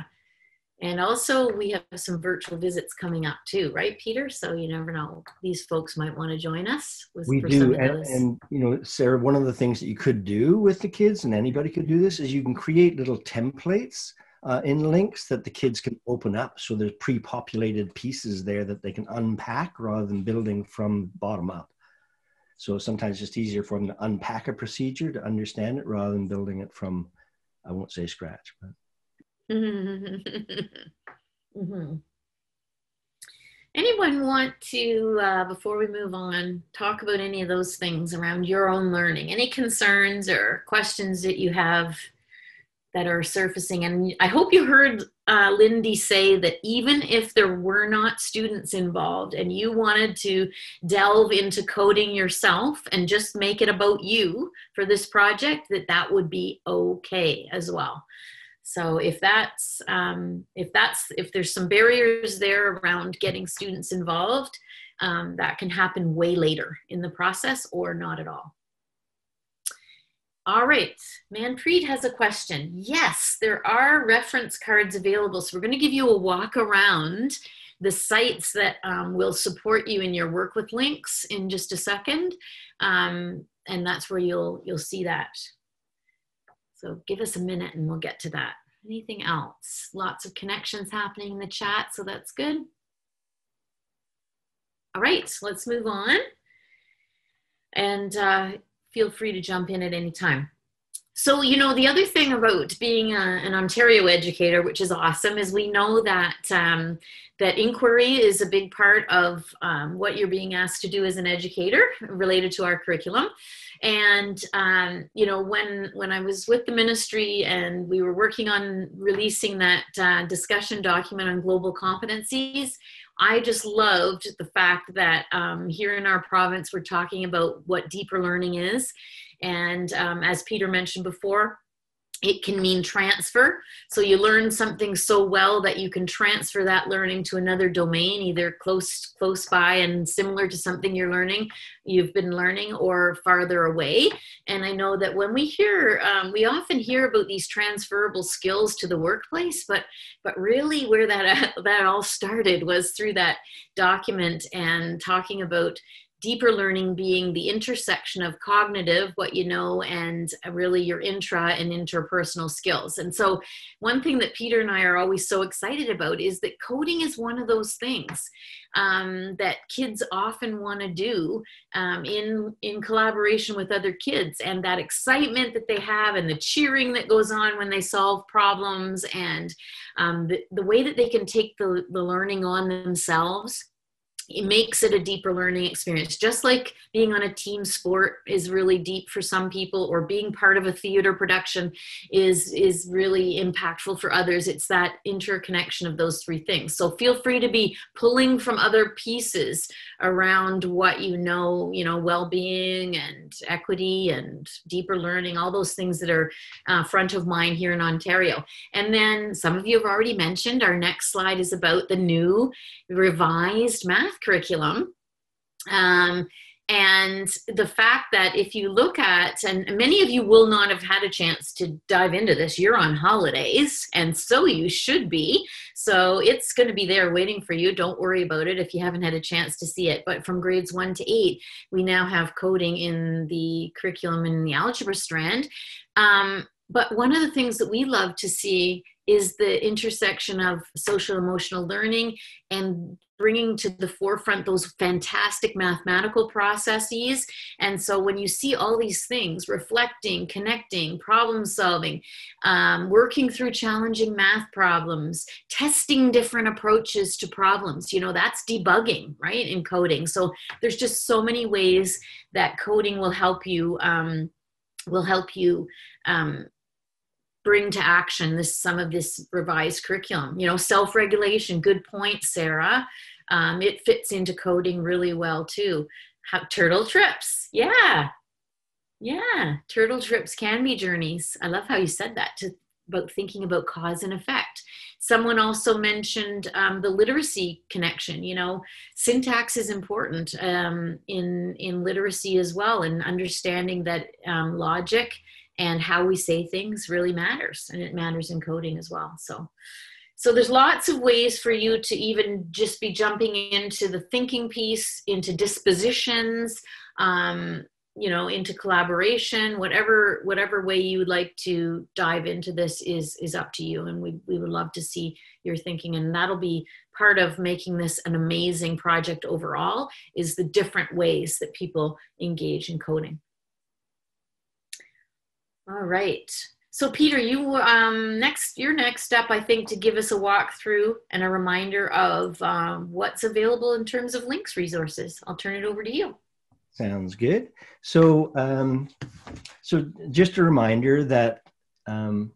and also we have some virtual visits coming up too, right, Peter? So you never know; these folks might want to join us. With, we do, and, and you know, Sarah, one of the things that you could do with the kids, and anybody could do this, is you can create little templates. Uh, in Lynx that the kids can open up. So there's pre-populated pieces there that they can unpack rather than building from bottom up. So sometimes it's easier for them to unpack a procedure to understand it rather than building it from, I won't say scratch, but. mm-hmm. Anyone want to, uh, before we move on, talk about any of those things around your own learning? Any concerns or questions that you have that are surfacing. And I hope you heard uh, Lindy say that even if there were not students involved and you wanted to delve into coding yourself and just make it about you for this project, that that would be okay as well. So if that's um, if that's if there's some barriers there around getting students involved, um, that can happen way later in the process or not at all. All right, Manpreet has a question. Yes, there are reference cards available. So we're going to give you a walk around the sites that um, will support you in your work with Lynx in just a second. Um, and that's where you'll, you'll see that. So give us a minute and we'll get to that. Anything else? Lots of connections happening in the chat, so that's good. All right, let's move on. And uh, feel free to jump in at any time. So, you know, the other thing about being a, an Ontario educator, which is awesome, is we know that um, that inquiry is a big part of um, what you're being asked to do as an educator related to our curriculum. And um, you know, when when I was with the ministry and we were working on releasing that uh, discussion document on global competencies, I just loved the fact that um, here in our province, we're talking about what deeper learning is. And um, as Peter mentioned before, it can mean transfer. So you learn something so well that you can transfer that learning to another domain, either close close by and similar to something you're learning, you've been learning, or farther away. And I know that when we hear, um, we often hear about these transferable skills to the workplace, but but really where that that all started was through that document and talking about deeper learning being the intersection of cognitive, what you know, and really your intra and interpersonal skills. And so, one thing that Peter and I are always so excited about is that coding is one of those things um, that kids often want to do um, in in collaboration with other kids, and that excitement that they have, and the cheering that goes on when they solve problems, and um, the, the way that they can take the, the learning on themselves it makes it a deeper learning experience. Just like being on a team sport is really deep for some people or being part of a theater production is is really impactful for others. It's that interconnection of those three things. So feel free to be pulling from other pieces around what you know you know well-being and equity and deeper learning all those things that are uh, front of mind here in ontario. And then some of you have already mentioned our next slide is about the new revised math curriculum. Um, and the fact that if you look at, and many of you will not have had a chance to dive into this, you're on holidays, and so you should be. So it's going to be there waiting for you. Don't worry about it if you haven't had a chance to see it. But from grades one to eight, we now have coding in the curriculum in the algebra strand. Um, but one of the things that we love to see is the intersection of social emotional learning and bringing to the forefront those fantastic mathematical processes. And so when you see all these things, reflecting, connecting, problem solving, um, working through challenging math problems, testing different approaches to problems, you know, that's debugging, right, in coding. So there's just so many ways that coding will help you, um, will help you um, bring to action this some of this revised curriculum you know self-regulation good point sarah. Um, it fits into coding really well too. How, turtle trips yeah. Yeah turtle trips can be journeys. I love how you said that to about thinking about cause and effect. Someone also mentioned um, the literacy connection you know. Syntax is important um, in in literacy as well and understanding that um, logic and how we say things really matters and it matters in coding as well. So so there's lots of ways for you to even just be jumping into the thinking piece into dispositions um, you know into collaboration whatever whatever way you would like to dive into this is is up to you and we, we would love to see your thinking and that'll be part of making this an amazing project overall is the different ways that people engage in coding all right. So Peter, you um, next your next step, I think, to give us a walkthrough and a reminder of um, what's available in terms of Lynx resources. I'll turn it over to you. Sounds good. So, um, so just a reminder that um,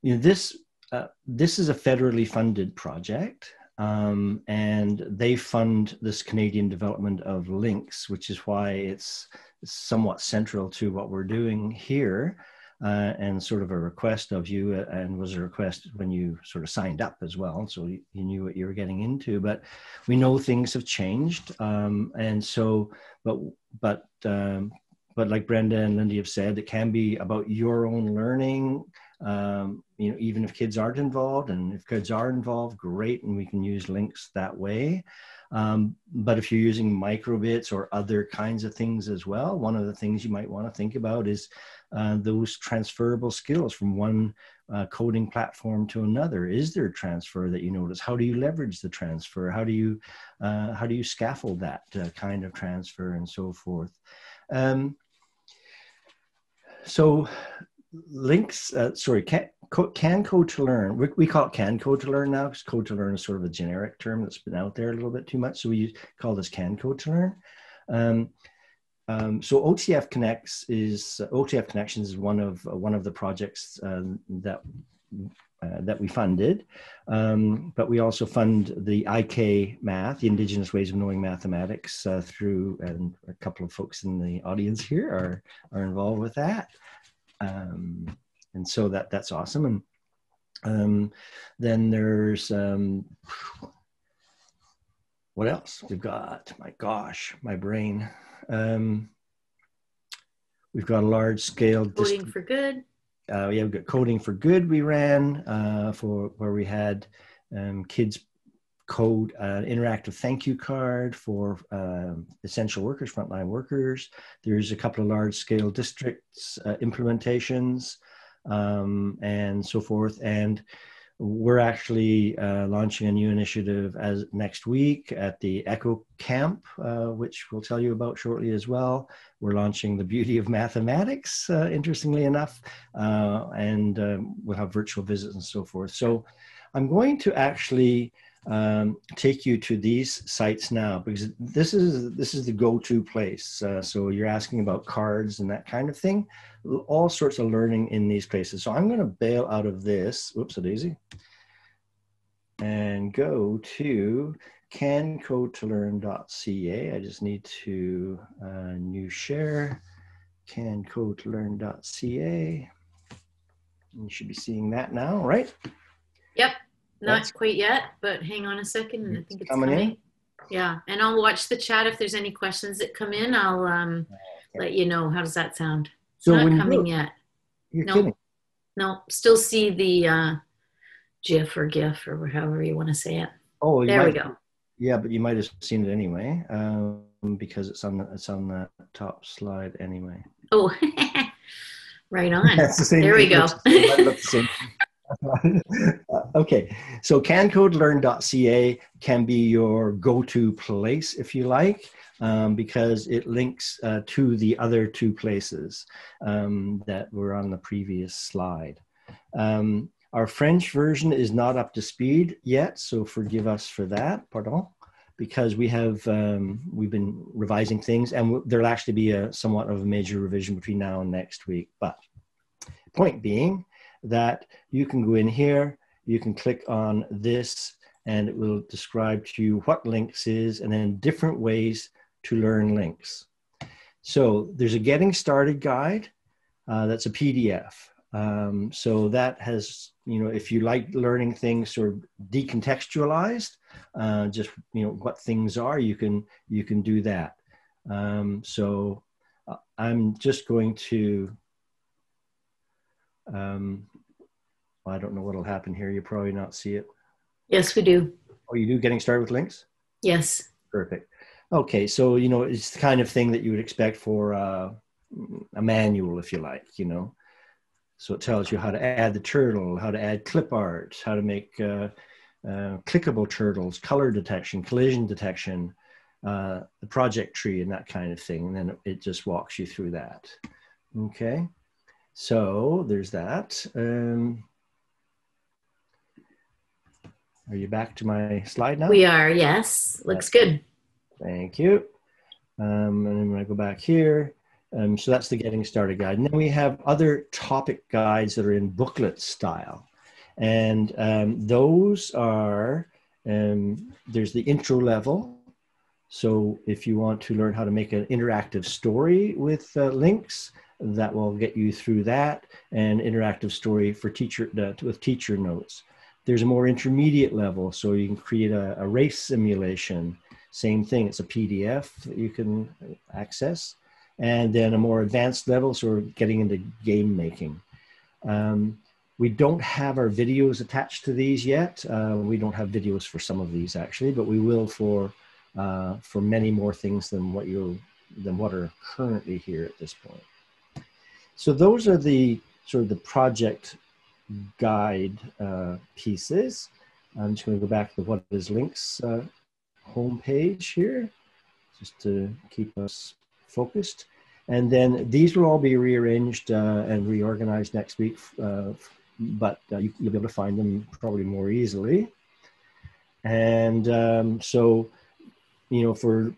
you know this uh, this is a federally funded project, um, and they fund this Canadian development of Lynx, which is why it's somewhat central to what we're doing here. Uh, and sort of a request of you, uh, and was a request when you sort of signed up as well, so you, you knew what you were getting into. But we know things have changed, um, and so, but but um, but like Brenda and Lindy have said, it can be about your own learning. Um, you know, even if kids aren't involved, and if kids are involved, great, and we can use Lynx that way. Um, but if you're using microbits or other kinds of things as well, one of the things you might want to think about is uh, those transferable skills from one uh, coding platform to another. Is there transfer that you notice? How do you leverage the transfer? How do you uh, how do you scaffold that uh, kind of transfer and so forth? Um, so Lynx, uh, sorry, can, code to learn. We, we, call it can code to learn now because code to learn is sort of a generic term that's been out there a little bit too much. So we call this can code to learn. Um, um, so OTF Connects is uh, OTF Connections is one of uh, one of the projects um, that uh, that we funded, um, but we also fund the IK Math, the Indigenous Ways of Knowing Mathematics, uh, through and a couple of folks in the audience here are are involved with that. Um, and so that that's awesome. And um, then there's um, what else we've got? My gosh, my brain. Um, we've got a large scale coding for good. Uh, yeah, we've got coding for good. We ran uh, for where we had um, kids code an uh, interactive thank you card for uh, essential workers, frontline workers. There's a couple of large scale districts uh, implementations um, and so forth. And we're actually uh, launching a new initiative as next week at the ECOO Camp, uh, which we'll tell you about shortly as well. We're launching the beauty of mathematics, uh, interestingly enough, and um, we'll have virtual visits and so forth. So I'm going to actually um, take you to these sites now because this is this is the go-to place. Uh, so you're asking about cards and that kind of thing, all sorts of learning in these places. So I'm going to bail out of this. Whoops, a daisy, and go to cancodetolearn.ca. I just need to uh, new share cancodetolearn.ca. You should be seeing that now, right? Yep. Not That's quite yet, but hang on a second. And I think it's coming. coming. In. Yeah, and I'll watch the chat. If there's any questions that come in, I'll um, okay. let you know. How does that sound? It's so not coming yet. You're no, kidding. no, still see the uh, GIF or GIF or however you want to say it. Oh, there might, we go. Yeah, but you might have seen it anyway um, because it's on the, it's on the top slide anyway. Oh, right on. That's the same. There we go. okay, so cancodelearn.ca can be your go-to place if you like, um, because it links uh, to the other two places um, that were on the previous slide. Um, our French version is not up to speed yet, so forgive us for that. Pardon because we have um, we've been revising things and there'll actually be a somewhat of a major revision between now and next week but point being that you can go in here, you can click on this, and it will describe to you what Lynx is and then different ways to learn Lynx. So there's a getting started guide uh, that's a PDF. Um, so that has, you know, if you like learning things sort of decontextualized, uh, just you know what things are, you can you can do that. Um, so uh, I'm just going to um, I don't know what'll happen here. You probably not see it. Yes, we do. Oh, you do getting started with Lynx? Yes. Perfect. Okay, so you know it's the kind of thing that you would expect for uh, a manual, if you like. You know, so it tells you how to add the turtle, how to add clip art, how to make uh, uh, clickable turtles, color detection, collision detection, uh, the project tree, and that kind of thing. And then it just walks you through that. Okay, so there's that. Um, are you back to my slide now? We are, yes. Looks good. Thank you. Um, and then when I go back here, um, so that's the getting started guide. And then we have other topic guides that are in booklet style. And um, those are, um, there's the intro level. So if you want to learn how to make an interactive story with uh, Lynx, that will get you through that and interactive story for teacher uh, with teacher notes. There's a more intermediate level, so you can create a, a race simulation. Same thing, it's a PDF that you can access. And then a more advanced level, so we're getting into game making. Um, we don't have our videos attached to these yet. Uh, we don't have videos for some of these actually, but we will for uh, for many more things than what you're than what are currently here at this point. So those are the sort of the project guide uh, pieces. I'm just going to go back to what is Lynx uh, homepage here, just to keep us focused. And then these will all be rearranged uh, and reorganized next week, uh, but uh, you, will be able to find them probably more easily. And um, so, you know, for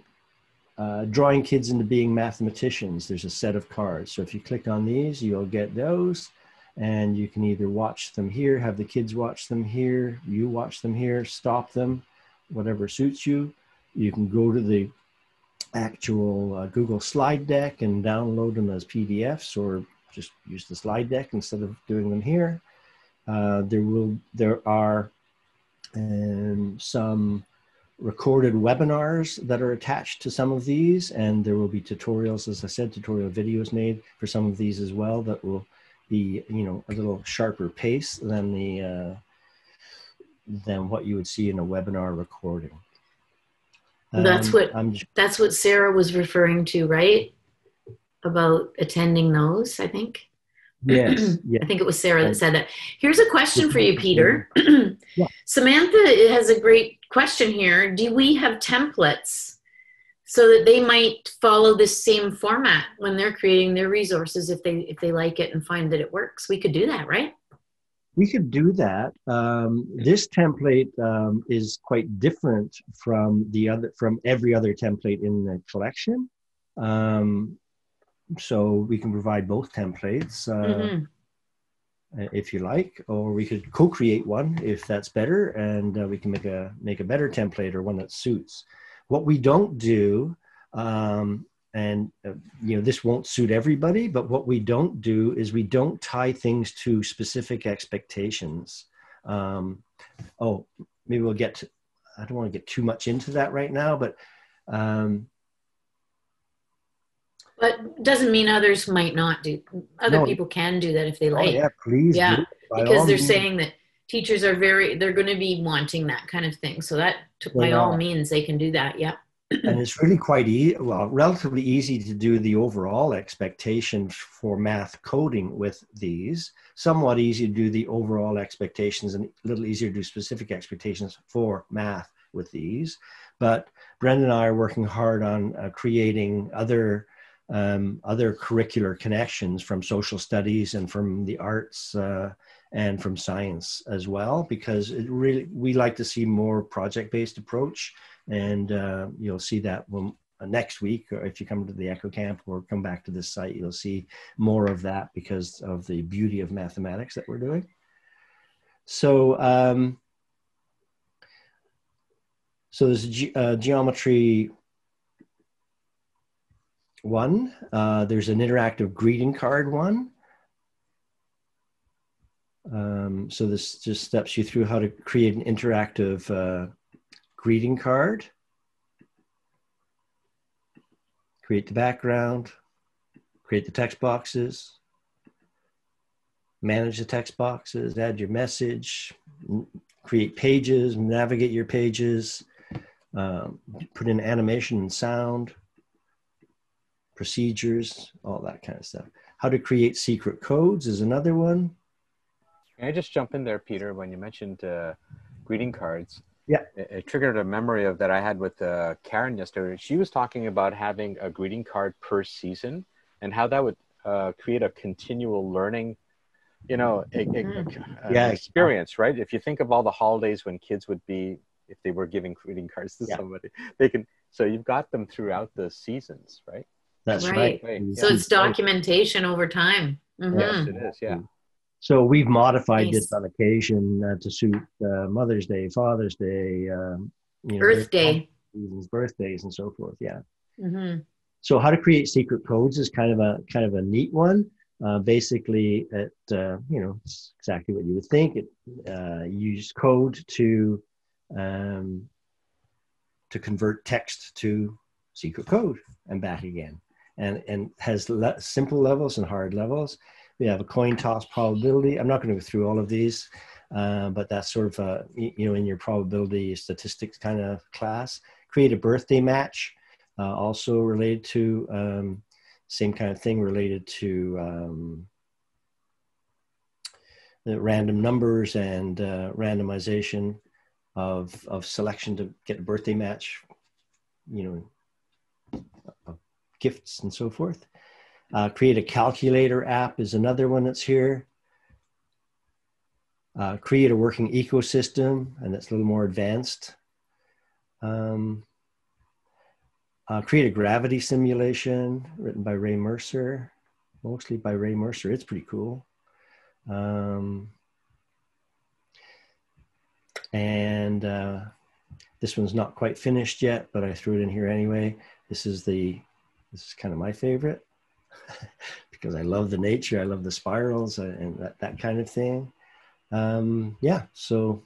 uh, drawing kids into being mathematicians, there's a set of cards. So if you click on these, you'll get those and you can either watch them here, have the kids watch them here, you watch them here, stop them, whatever suits you. You can go to the actual uh, Google slide deck and download them as PDFs or just use the slide deck instead of doing them here. Uh, there will there are um, some recorded webinars that are attached to some of these and there will be tutorials as i said tutorial videos made for some of these as well that will be you know a little sharper pace than the uh, than what you would see in a webinar recording. Um, that's what just, that's what Sarah was referring to, right? About attending those, I think. Yes, yes. I think it was Sarah that said that. Here's a question for you, Peter. yeah. Samantha has a great question here. Do we have templates so that they might follow this same format when they're creating their resources if they if they like it and find that it works we could do that right We could do that. Um, this template um, is quite different from the other from every other template in the collection. Um, so we can provide both templates uh, Mhm. If you like, or we could co-create one if that's better, and uh, we can make a make a better template or one that suits. What we don't do, um, and uh, you know, this won't suit everybody, but what we don't do is we don't tie things to specific expectations. Um, oh, maybe we'll get. To, I don't want to get too much into that right now, but um, But doesn't mean others might not do. Other No. people can do that if they oh like. yeah, please, Yeah, do it by all because they're means. saying that teachers are very they're going to be wanting that kind of thing so that t- They by all means they can do that yeah and it's really quite easy well relatively easy to do the overall expectation for math coding with these somewhat easy to do the overall expectations and a little easier to do specific expectations for math with these but Brenda and I are working hard on uh, creating other um, other curricular connections from social studies and from the arts uh, and from science as well because it really we like to see more project based approach. And uh, you'll see that when, uh, next week or if you come to the ECOO camp or come back to this site you'll see more of that because of the beauty of mathematics that we're doing. So um, so there's ge- uh, geometry one. Uh, there's an interactive greeting card one. Um, so this just steps you through how to create an interactive uh, greeting card. Create the background, create the text boxes, manage the text boxes, add your message, create pages, navigate your pages, um, put in animation and sound, procedures, all that kind of stuff. How to create secret codes is another one. Can I just jump in there, Peter? When you mentioned uh, greeting cards, Yeah. it, it triggered a memory of that I had with uh, Karen yesterday. She was talking about having a greeting card per season and how that would uh, create a continual learning, you know, a, a- a- Yeah. experience, right? If you think of all the holidays when kids would be, if they were giving greeting cards to Yeah. somebody, they can. So you've got them throughout the seasons, right? That's Right. right. Right, so Yeah. it's documentation over time Mhm. Yes, it is. Yeah. So we've modified Nice. this on occasion uh, to suit uh, Mother's Day, Father's Day, um, you know, earth day seasons, birthdays, and so forth. Yeah. hmm So how to create secret codes is kind of a kind of a neat one. Uh, basically, it uh, you know it's exactly what you would think. It uh, use code to um, to convert text to secret code and back again, and and has le- simple levels and hard levels. We have a coin toss probability. I'm not going to go through all of these, uh, but that's sort of a, you know in your probability statistics kind of class. Create a birthday match, uh, also related to um, same kind of thing related to um, the random numbers and uh, randomization of of selection to get a birthday match. You know, gifts and so forth. Uh, create a calculator app is another one that's here. Uh, create a working ecosystem, and that's a little more advanced. Um, uh, create a gravity simulation written by Ray Mercer, mostly by Ray Mercer. It's pretty cool. Um, and uh, this one's not quite finished yet, but I threw it in here anyway. This is the this is kind of my favorite because I love the nature. I love the spirals uh, and that, that kind of thing. Um, yeah, so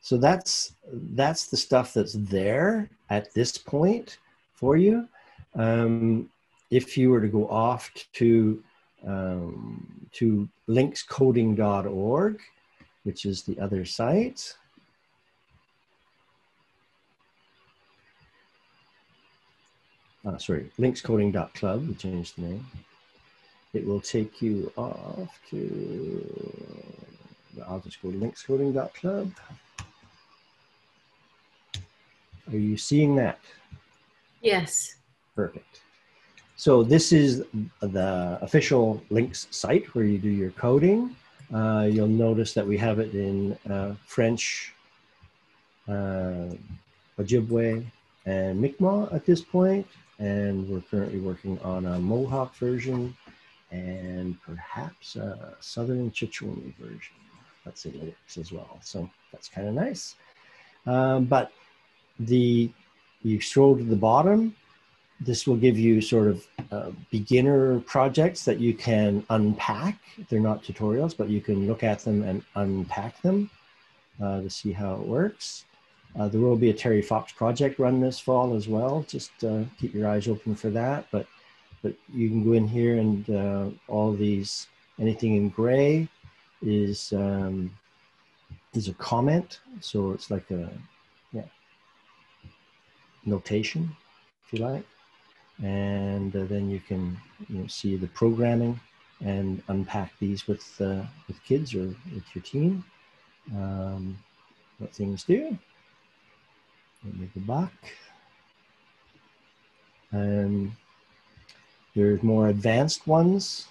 so that's that's the stuff that's there at this point for you. Um, if you were to go off to um, to lynxcoding.org, which is the other site. Uh, sorry, lynxcoding.club, we changed the name. It will take you off to, I'll just go to lynxcoding.club. Are you seeing that? yes Perfect. So this is the official Lynx site where you do your coding. Uh, you'll notice that we have it in uh, French, uh, Ojibwe, and Mi'kmaq at this point, and we're currently working on a Mohawk version and perhaps a Southern Chichewa version. That's in works as well, so that's kind of nice. Um, but the you scroll to the bottom, this will give you sort of uh, beginner projects that you can unpack. They're not tutorials, but you can look at them and unpack them uh, to see how it works. Uh, there will be a Terry Fox project run this fall as well. Just uh, keep your eyes open for that. But but you can go in here and uh, all these anything in gray is um, is a comment. So it's like a yeah notation, if you like and uh, then you can you know, see the programming and unpack these with uh, with kids or with your team. Um, what things do. Let me go back. And there's more advanced ones.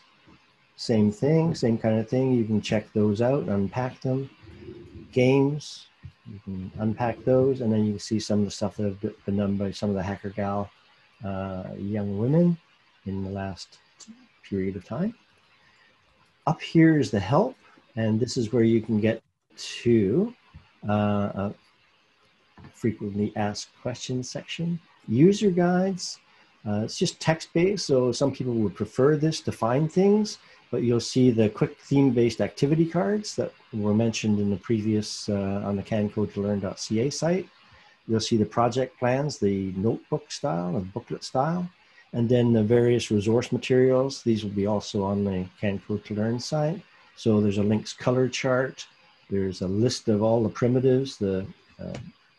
Same thing, same kind of thing. You can check those out, unpack them. Games, you can unpack those, and then you can see some of the stuff that have been done by some of the Hackergal uh, young women in the last period of time. Up here is the help, and this is where you can get to uh, a frequently asked questions section. User guides, uh, it's just text-based, so some people would prefer this to find things, but you'll see the quick theme-based activity cards that were mentioned in the previous uh, on the cancodelearn.ca site. You'll see the project plans, the notebook style and booklet style, and then the various resource materials. These will be also on the Can Code to Learn site. So there's a Lynx color chart. There's a list of all the primitives, the uh,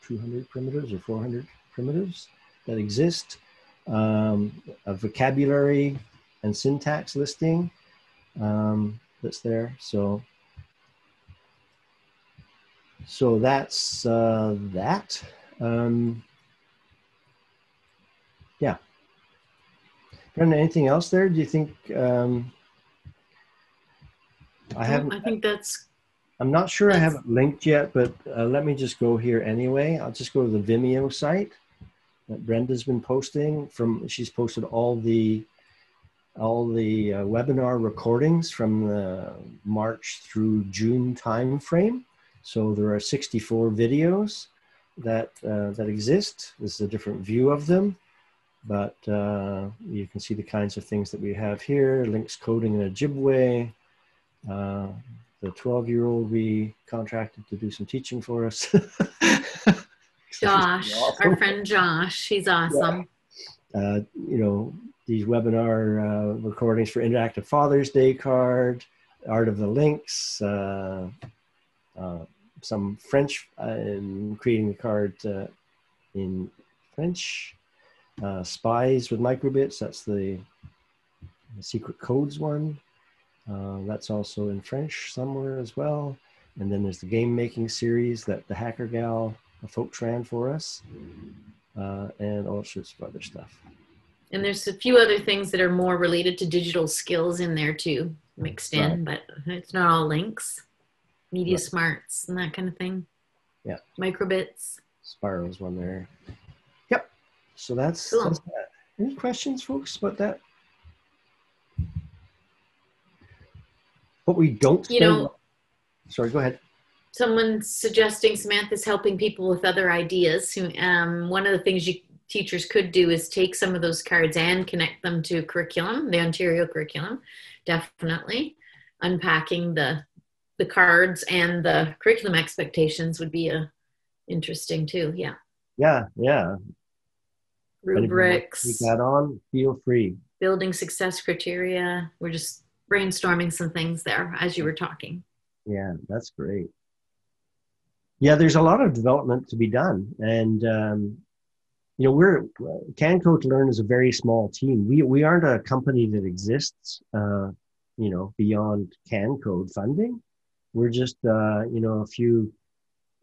200 primitives or 400 primitives that exist, um, a vocabulary and syntax listing um, that's there. So, so that's uh, that. Um, yeah. Brenda, anything else there? Do you think? Um, I haven't. I think that's. I'm not sure I haven't linked yet, but uh, let me just go here anyway. I'll just go to the Vimeo site that Brenda's been posting. From she's posted all the all the uh, webinar recordings from the March through June time frame. So there are 64 videos that uh, that exist. This is a different view of them, but uh, you can see the kinds of things that we have here. Lynx coding in Ojibwe. Uh, the 12-year-old we contracted to do some teaching for us. Josh, awesome. our friend Josh, he's awesome. Yeah. Uh, you know these webinar uh, recordings for Interactive Father's Day card, Art of the Lynx. Uh, some French and creating the card uh, in French. Uh, Spies with microbits, that's the, the secret codes one. Uh, that's also in French somewhere as well. And then there's the game making series that the Hackergal folks ran for us, uh, and all sorts of other stuff. And there's a few other things that are more related to digital skills in there too, mixed in, right. but it's not all Lynx media right. smarts and that kind of thing. Yeah. Microbits. Spirals one there. Yep. So that's, cool. that's that. Any questions, folks, about that? What we don't you know, sorry, go ahead. Someone's suggesting Samantha's helping people with other ideas. Um, one of the things you teachers could do is take some of those cards and connect them to curriculum, the Ontario curriculum, definitely. Unpacking the the cards and the curriculum expectations would be a uh, interesting too. Yeah. Yeah, yeah. Rubrics. Keep that on. Feel free. Building success criteria. We're just brainstorming some things there as you were talking. Yeah, that's great. Yeah, there's a lot of development to be done, and um, you know, we're Can Code Learn is a very small team. We we aren't a company that exists, uh, you know, beyond Can Code funding we're just uh, you know a few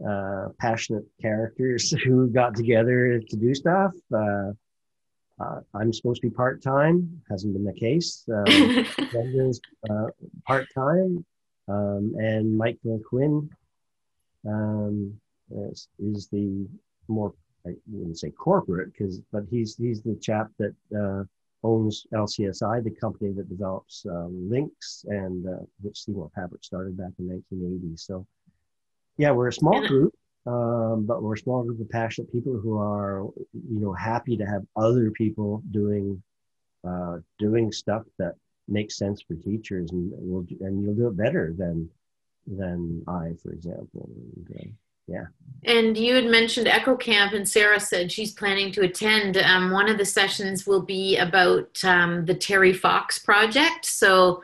uh, passionate characters who got together to do stuff. Uh, uh, I'm supposed to be part time. Hasn't been the case. Uh, uh part time. Um, and Michael Quinn um, is, is, the more I wouldn't say corporate because but he's he's the chap that uh, owns LCSI, the company that develops um, LYNX and uh, which Seymour Papert started back in 1980. So yeah, we're a small group, um, but we're a small group of passionate people who are you know happy to have other people doing uh, doing stuff that makes sense for teachers and will and you'll do it better than than I, for example. And, uh, yeah. And you had mentioned ECOO Camp, and Sarah said she's planning to attend. Um, one of the sessions will be about um, the Terry Fox project. So,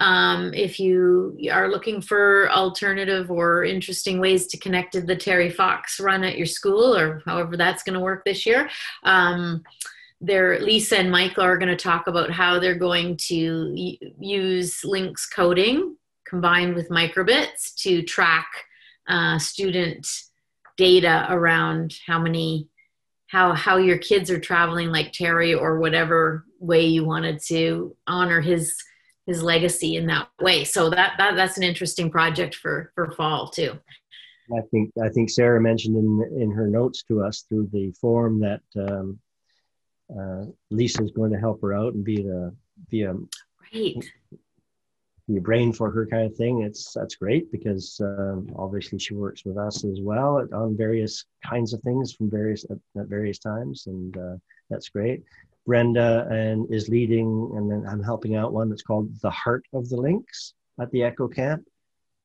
um, if you are looking for alternative or interesting ways to connect to the Terry Fox run at your school, or however that's going to work this year, um, there Lisa and Michael are going to talk about how they're going to use LYNX coding combined with microbits to track uh, student data around how many how how your kids are traveling like terry or whatever way you wanted to honor his his legacy in that way. So that, that that's an interesting project for for fall too. I think i think sarah mentioned in in her notes to us through the form that um, uh, lisa's going to help her out and be the be a right. your brain for her kind of thing, it's that's great because um, obviously she works with us as well on various kinds of things from various at, at various times, and uh, that's great. Brenda and is leading, and then I'm helping out one that's called the Heart of the LYNX at the ECOO Camp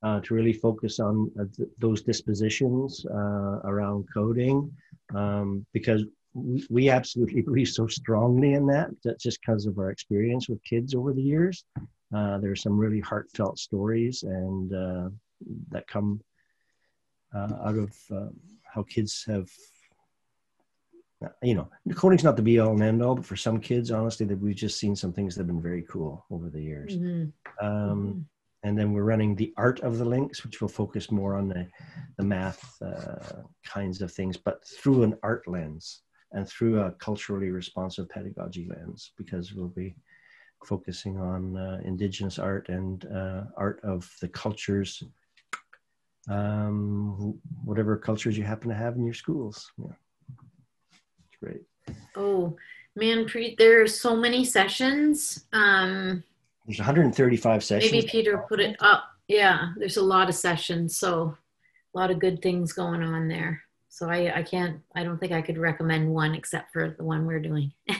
uh, to really focus on uh, th- those dispositions uh, around coding um, because we, we absolutely believe so strongly in that. That's just because of our experience with kids over the years. Uh, there are some really heartfelt stories and uh, that come uh, out of how kids have you know coding's not the be all and end all but for some kids honestly that we've just seen some things that have been very cool over the years mm-hmm. Um, mm-hmm. and then we're running the art of the Lynx, which will focus more on the, the math uh, kinds of things but through an art lens and through a culturally responsive pedagogy lens because we'll be focusing on uh, indigenous art and uh, art of the cultures, um, whatever cultures you happen to have in your schools. Yeah, great. Oh man, Preet, there are so many sessions. Um, there's 135 sessions. Maybe Peter put it up. Yeah, there's a lot of sessions, so a lot of good things going on there. So I, I can't, I don't think I could recommend one except for the one we're doing.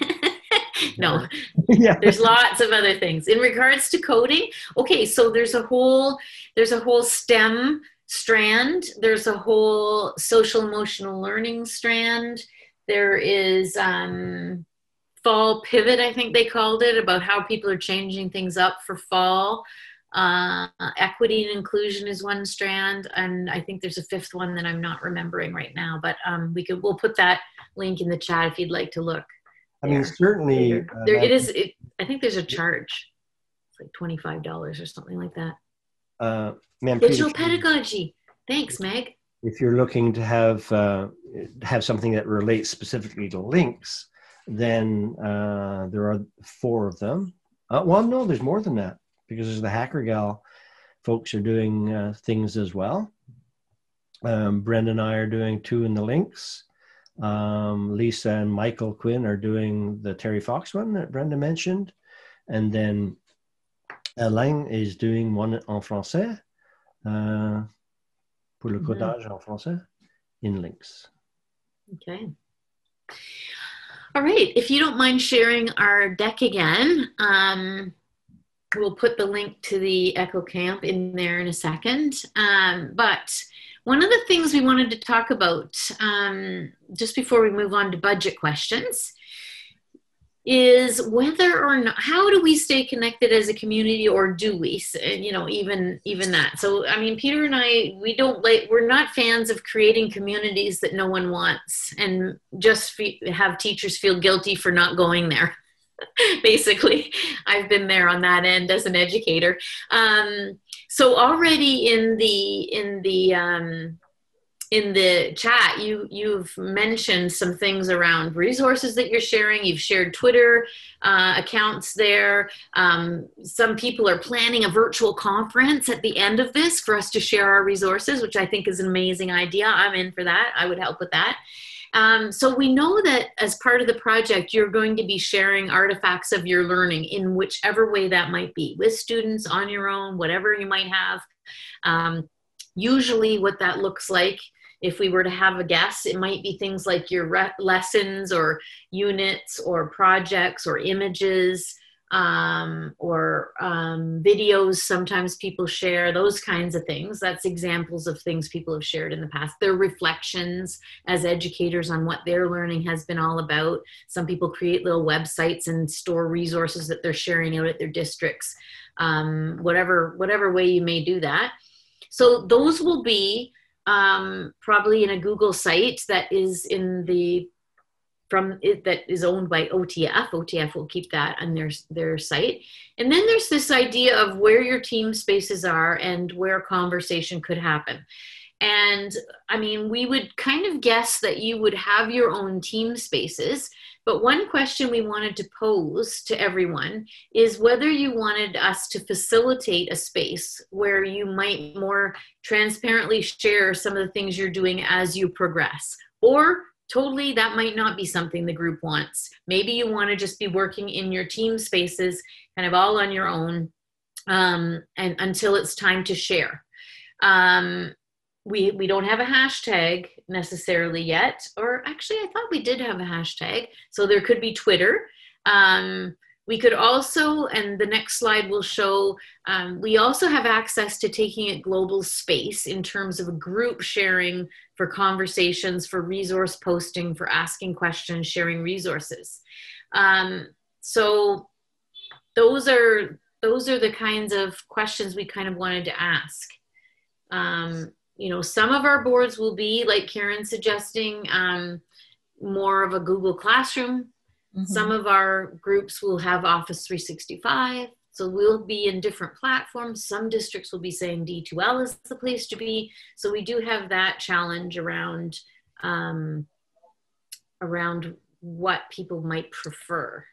no yeah there's lots of other things in regards to coding okay so there's a whole there's a whole stem strand there's a whole social emotional learning strand there is um, fall pivot i think they called it about how people are changing things up for fall uh, equity and inclusion is one strand and i think there's a fifth one that i'm not remembering right now but um, we could we'll put that link in the chat if you'd like to look I mean, certainly. Uh, there, it is. It, I think there's a charge. It's like twenty five dollars or something like that. Uh, man, Digital pedagogy. Thanks, Meg. If you're looking to have uh, have something that relates specifically to Lynx, then uh, there are four of them. Uh, well, no, there's more than that because there's the Hackergal folks are doing uh, things as well. Um, Brenda and I are doing two in the Lynx. Um, Lisa and Michael Quinn are doing the Terry Fox one that Brenda mentioned. And then Alain is doing one en français, uh, pour le mm-hmm. en français. Okay. All right. If you don't mind sharing our deck again, um, we'll put the link to the ECOO Camp in there in a second. Um, but one of the things we wanted to talk about um, just before we move on to budget questions is whether or not how do we stay connected as a community or do we you know even even that. So i mean peter and i we don't like we're not fans of creating communities that no one wants and just have teachers feel guilty for not going there basically. I've been there on that end as an educator. Um, so already in the in the um, in the chat you you've mentioned some things around resources that you're sharing. You've shared twitter uh, accounts there. Um, some people are planning a virtual conference at the end of this for us to share our resources which i think is an amazing idea. I'm in for that. I would help with that. Um, so we know that as part of the project, you're going to be sharing artifacts of your learning in whichever way that might be, with students, on your own, whatever you might have. Um, usually what that looks like if we were to have a guess it might be things like your re- lessons or units or projects or images um, or um, videos sometimes people share those kinds of things. That's examples of things people have shared in the past. Their reflections as educators on what their learning has been all about. Some people create little websites and store resources that they're sharing out at their districts. Um, whatever whatever way you may do that. So those will be um, probably in a google site that is in the from it that is owned by OTF. OTF will keep that on their their site. And then there's this idea of where your team spaces are and where conversation could happen. And I mean, we would kind of guess that you would have your own team spaces. But one question we wanted to pose to everyone is whether you wanted us to facilitate a space where you might more transparently share some of the things you're doing as you progress, or totally that might not be something the group wants. Maybe you want to just be working in your team spaces kind of all on your own um, and until it's time to share. Um, we we don't have a hashtag necessarily yet or actually i thought we did have a hashtag so there could be twitter um, we could also, and the next slide will show, um, we also have access to taking it global space in terms of a group sharing for conversations, for resource posting, for asking questions, sharing resources. Um, so those are those are the kinds of questions we kind of wanted to ask. Um, you know, some of our boards will be like Karen suggesting, um, more of a Google Classroom Mm-hmm. Some of our groups will have Office 365. So we'll be in different platforms. Some districts will be saying D2L is the place to be. So we do have that challenge around um, around what people might prefer.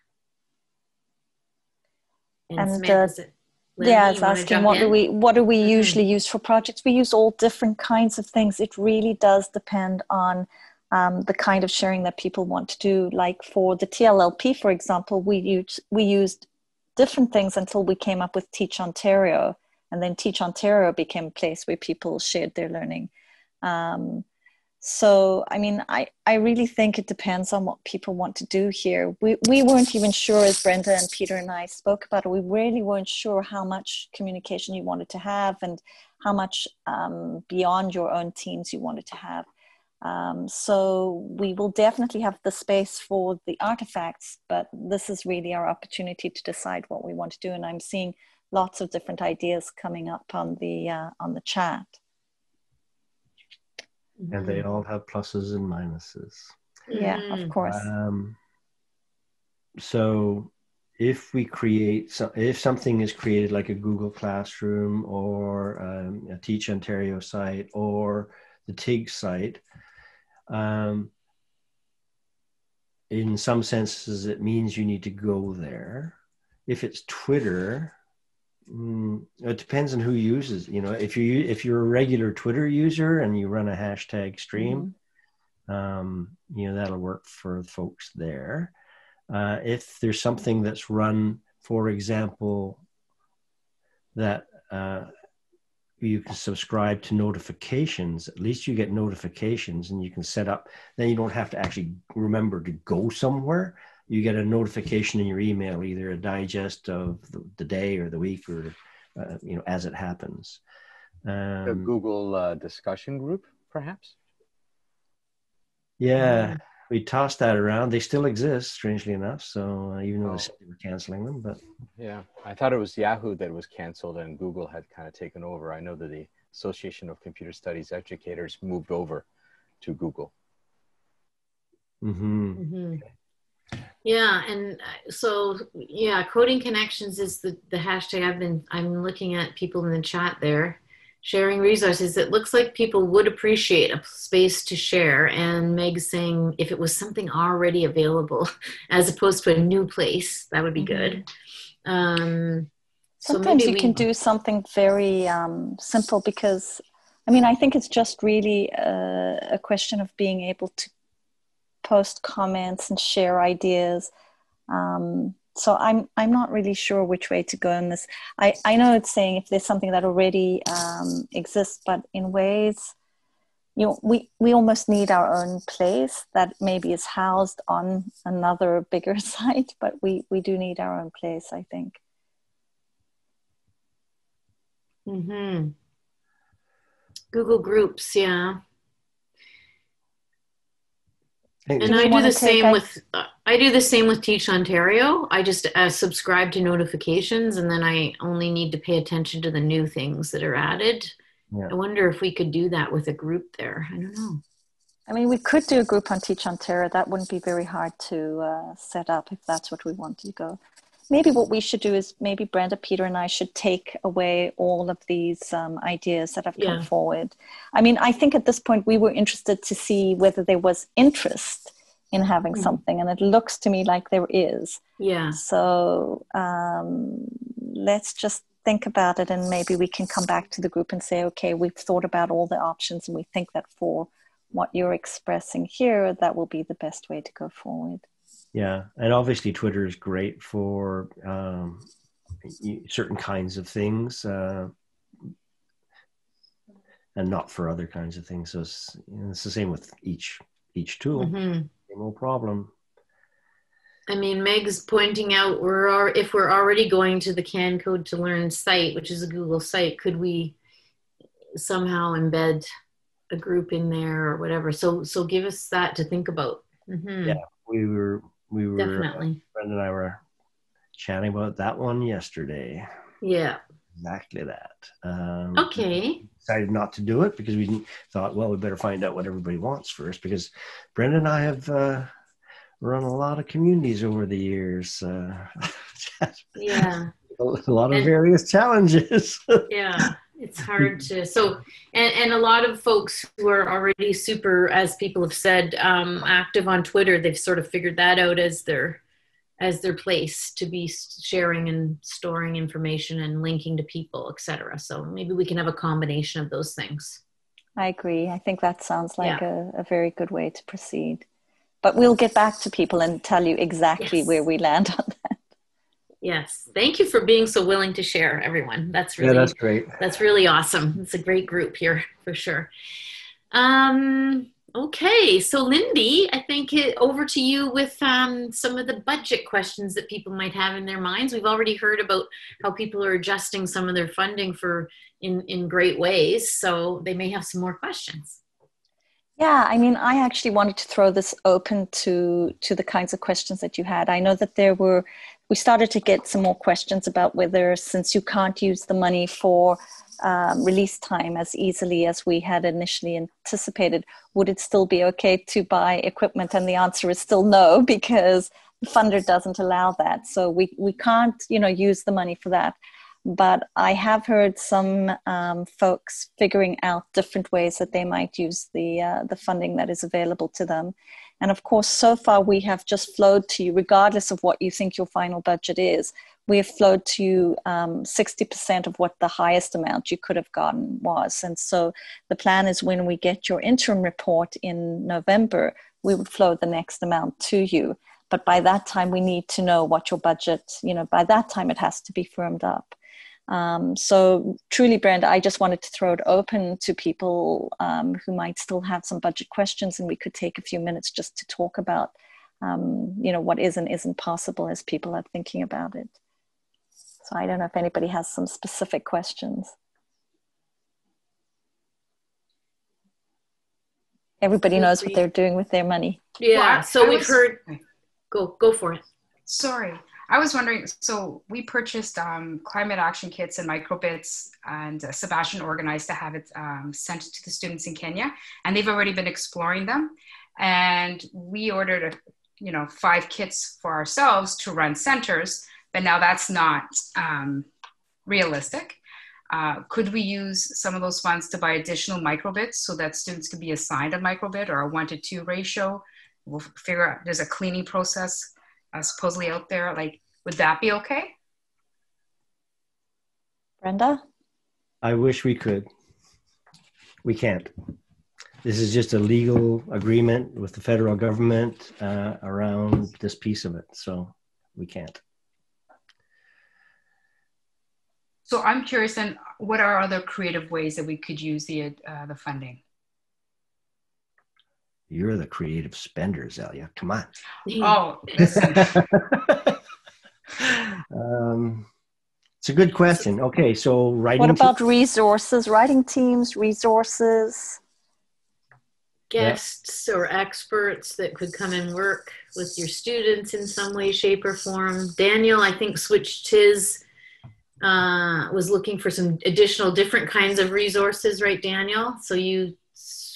And, and yeah, I was asking what in? do we what do we mm-hmm. usually use for projects? We use all different kinds of things. It really does depend on um, the kind of sharing that people want to do. Like for the TLLP, for example, we used we used different things until we came up with Teach Ontario, and then Teach Ontario became a place where people shared their learning. Um, so, I mean, I, I really think it depends on what people want to do here. We, we weren't even sure, as Brenda and Peter and I spoke about it, we really weren't sure how much communication you wanted to have and how much um, beyond your own teams you wanted to have. Um, so we will definitely have the space for the artifacts, but this is really our opportunity to decide what we want to do. And I'm seeing lots of different ideas coming up on the uh, on the chat. And they all have pluses and minuses. Yeah, of mm. course. Um, so if we create so if something is created like a google classroom or um, a teach ontario site or the tig site um, in some senses, it means you need to go there. If it's Twitter, it depends on who uses. You know, if you if you're a regular Twitter user and you run a hashtag stream, mm-hmm. um, you know that'll work for folks there. Uh, if there's something that's run, for example, that uh, you can subscribe to notifications. At least you get notifications and you can set up, then you don't have to actually remember to go somewhere. You get a notification in your email, either a digest of the day or the week or, uh, you know, as it happens. Um, a Google uh, discussion group, perhaps? Yeah, we tossed that around. They still exist, strangely enough. So uh, even though oh. they were canceling them, but yeah, I thought it was Yahoo that was canceled and Google had kind of taken over. I know that the Association of Computer Studies Educators moved over to Google. Mm-hmm. Mm-hmm. Yeah, and uh, so yeah, coding connections is the the hashtag. I've been I'm looking at people in the chat there. sharing resources. It looks like people would appreciate a space to share. And Meg saying if it was something already available as opposed to a new place, that would be Mm-hmm. good. Um, so Sometimes maybe you can do something very um, simple because, I mean, I think it's just really a, a question of being able to post comments and share ideas. Um, so I'm I'm not really sure which way to go in this. I, I know it's saying if there's something that already um, exists, but in ways, you know, we, we almost need our own place that maybe is housed on another bigger site, but we, we do need our own place, I think. hmm Google Groups, yeah. Hey, And Do I do the same a- with uh, I do the same with Teach Ontario. I just uh, subscribe to notifications, and then I only need to pay attention to the new things that are added. Yeah. I wonder if we could do that with a group there. I don't know. I mean, we could do a group on Teach Ontario. That wouldn't be very hard to uh, set up if that's what we want to go. Maybe what we should do is maybe Brenda, Peter, and I should take away all of these um, ideas that have come forward. I mean, I think at this point we were interested to see whether there was interest in having Mhm. something, and it looks to me like there is. Yeah. So um, let's just think about it, and maybe we can come back to the group and say, okay, we've thought about all the options, and we think that for what you're expressing here, that will be the best way to go forward. Yeah, and obviously Twitter is great for um, certain kinds of things, uh, and not for other kinds of things. So it's, you know, it's the same with each each tool. hmm No problem. I mean, Meg's pointing out we're if we're already going to the Can Code to Learn site, which is a Google site, could we somehow embed a group in there or whatever? So, so give us that to think about. hmm Yeah. We were we were uh, Definitely. Brenda and I were chatting about that one yesterday. Yeah. Exactly that. Um, Okay. decided not to do it because we thought, well, we better find out what everybody wants first. Because Brenda and I have uh, run a lot of communities over the years, uh, Yeah. a lot of And- various challenges. yeah it's hard to so and, and a lot of folks who are already super as people have said um, active on twitter they've sort of figured that out as their as their place to be sharing and storing information and linking to people etc so maybe we can have a combination of those things I agree. I think that sounds like a, a very good way to proceed. But we'll get back to people and tell you exactly Yes. where we land on. Yes thank you for being so willing to share everyone that's yeah, really that's great. That's really awesome. It's a great group here for sure. Um, okay, so Lindy, I think it, over to you with um, some of the budget questions that people might have in their minds. We've already heard about how people are adjusting some of their funding for in in great ways, so they may have some more questions. Yeah, I mean, I actually wanted to throw this open to to the kinds of questions that you had. I know that there were we started to get some more questions about whether since you can't use the money for um, release time as easily as we had initially anticipated, would it still be okay to buy equipment? And the answer is still no, because the funder doesn't allow that. So we, we can't, you know, use the money for that. But I have heard some um, folks figuring out different ways that they might use the uh, the funding that is available to them. And of course, so far we have just flowed to you, regardless of what you think your final budget is. We have flowed to you um, 60% of what the highest amount you could have gotten was. And so the plan is when we get your interim report in November, we would flow the next amount to you. But by that time, we need to know what your budget, you know, by that time it has to be firmed up. Um, so truly, Brenda, I just wanted to throw it open to people um, who might still have some budget questions, and we could take a few minutes just to talk about, um, you know, what is and isn't possible as people are thinking about it. So I don't know if anybody has some specific questions. Everybody knows what they're doing with their money. Yeah, Well, I- so I we've was- heard. Go go for it. Sorry. I was wondering, so we purchased um, climate action kits and microbits, and uh, Sebastian organized to have it um, sent to the students in Kenya, and they've already been exploring them. And we ordered, a, you know, five kits for ourselves to run centers, but now that's not um, realistic. uh, could we use some of those funds to buy additional microbits so that students could be assigned a microbit or a one to two ratio? We'll figure out, there's a cleaning process uh, supposedly out there. Like, would that be okay? Brenda? I wish we could. We can't. This is just a legal agreement with the federal government uh, around this piece of it. So we can't. So I'm curious then, what are other creative ways that we could use the, uh, the funding? You're the creative spender, Zelia. Come on. Oh, um, it's a good question. Okay, so writing. What about te- resources? Writing teams, resources. Guests yeah. or experts that could come and work with your students in some way, shape, or form. Daniel, I think, switched his uh, was looking for some additional different kinds of resources, right, Daniel? So you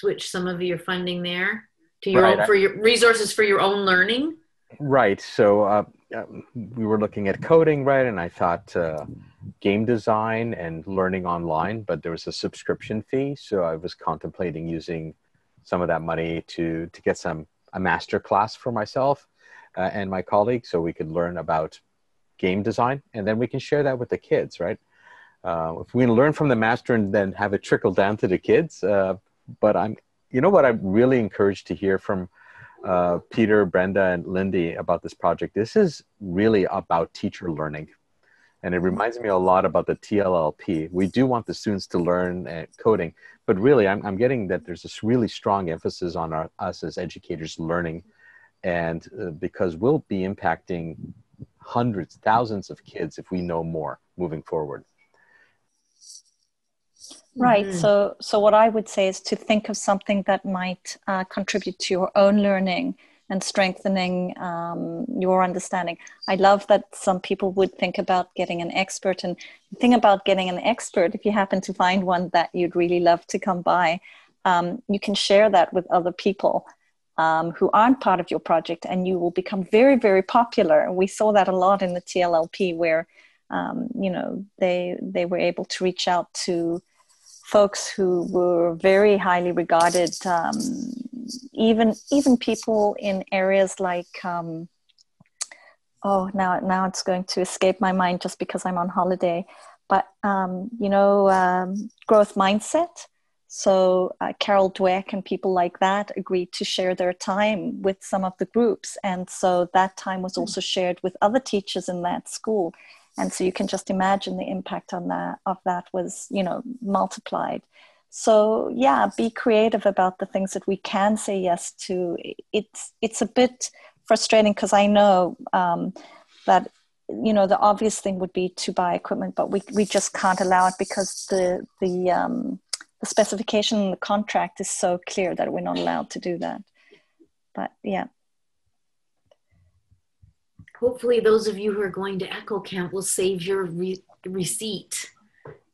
switch some of your funding there to your right. own, for your resources for your own learning. Right. So uh, we were looking at coding, right? And I thought uh, game design and learning online, but there was a subscription fee, so I was contemplating using some of that money to to get some a master class for myself uh, and my colleagues, so we could learn about game design, and then we can share that with the kids, right? Uh, if we learn from the master and then have it trickle down to the kids. Uh, but I'm, you know, what I'm really encouraged to hear from uh, Peter, Brenda, and Lindy about this project. This is really about teacher learning. And it reminds me a lot about the TLLP. We do want the students to learn uh, coding, but really, I'm, I'm getting that there's this really strong emphasis on our, us as educators learning. And uh, because we'll be impacting hundreds, thousands of kids if we know more moving forward. Right. Mm-hmm. So, so what I would say is to think of something that might uh, contribute to your own learning and strengthening um, your understanding. I love that some people would think about getting an expert, and the thing about getting an expert, if you happen to find one that you'd really love to come by, um, you can share that with other people um, who aren't part of your project, and you will become very, very popular. We saw that a lot in the TLLP, where um, you know they they were able to reach out to folks who were very highly regarded, um, even even people in areas like. Um, oh, now now it's going to escape my mind just because I'm on holiday. But um, you know, um, growth mindset so uh, Carol Dweck and people like that agreed to share their time with some of the groups. And so that time was also shared with other teachers in that school. And so you can just imagine the impact on that of that was, you know, multiplied. So yeah, be creative about the things that we can say yes to. It's it's a bit frustrating because I know um, that you know the obvious thing would be to buy equipment, but we we just can't allow it because the the um, the specification in the contract is so clear that we're not allowed to do that. But yeah. Hopefully, those of you who are going to ECOO Camp will save your re- receipt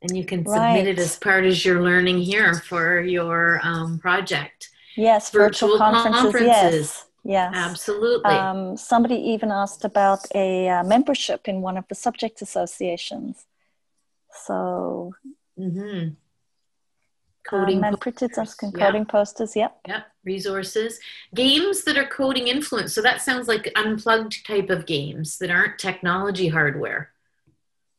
and you can right. submit it as part of your learning here for your um, project. Yes, virtual, virtual conferences, conferences. Yes. Yes, absolutely. Um, somebody even asked about a uh, membership in one of the subject associations. So, mm-hmm coding um, and printed coding yeah. posters yep yep resources games that are coding influence so that sounds like unplugged type of games that aren't technology hardware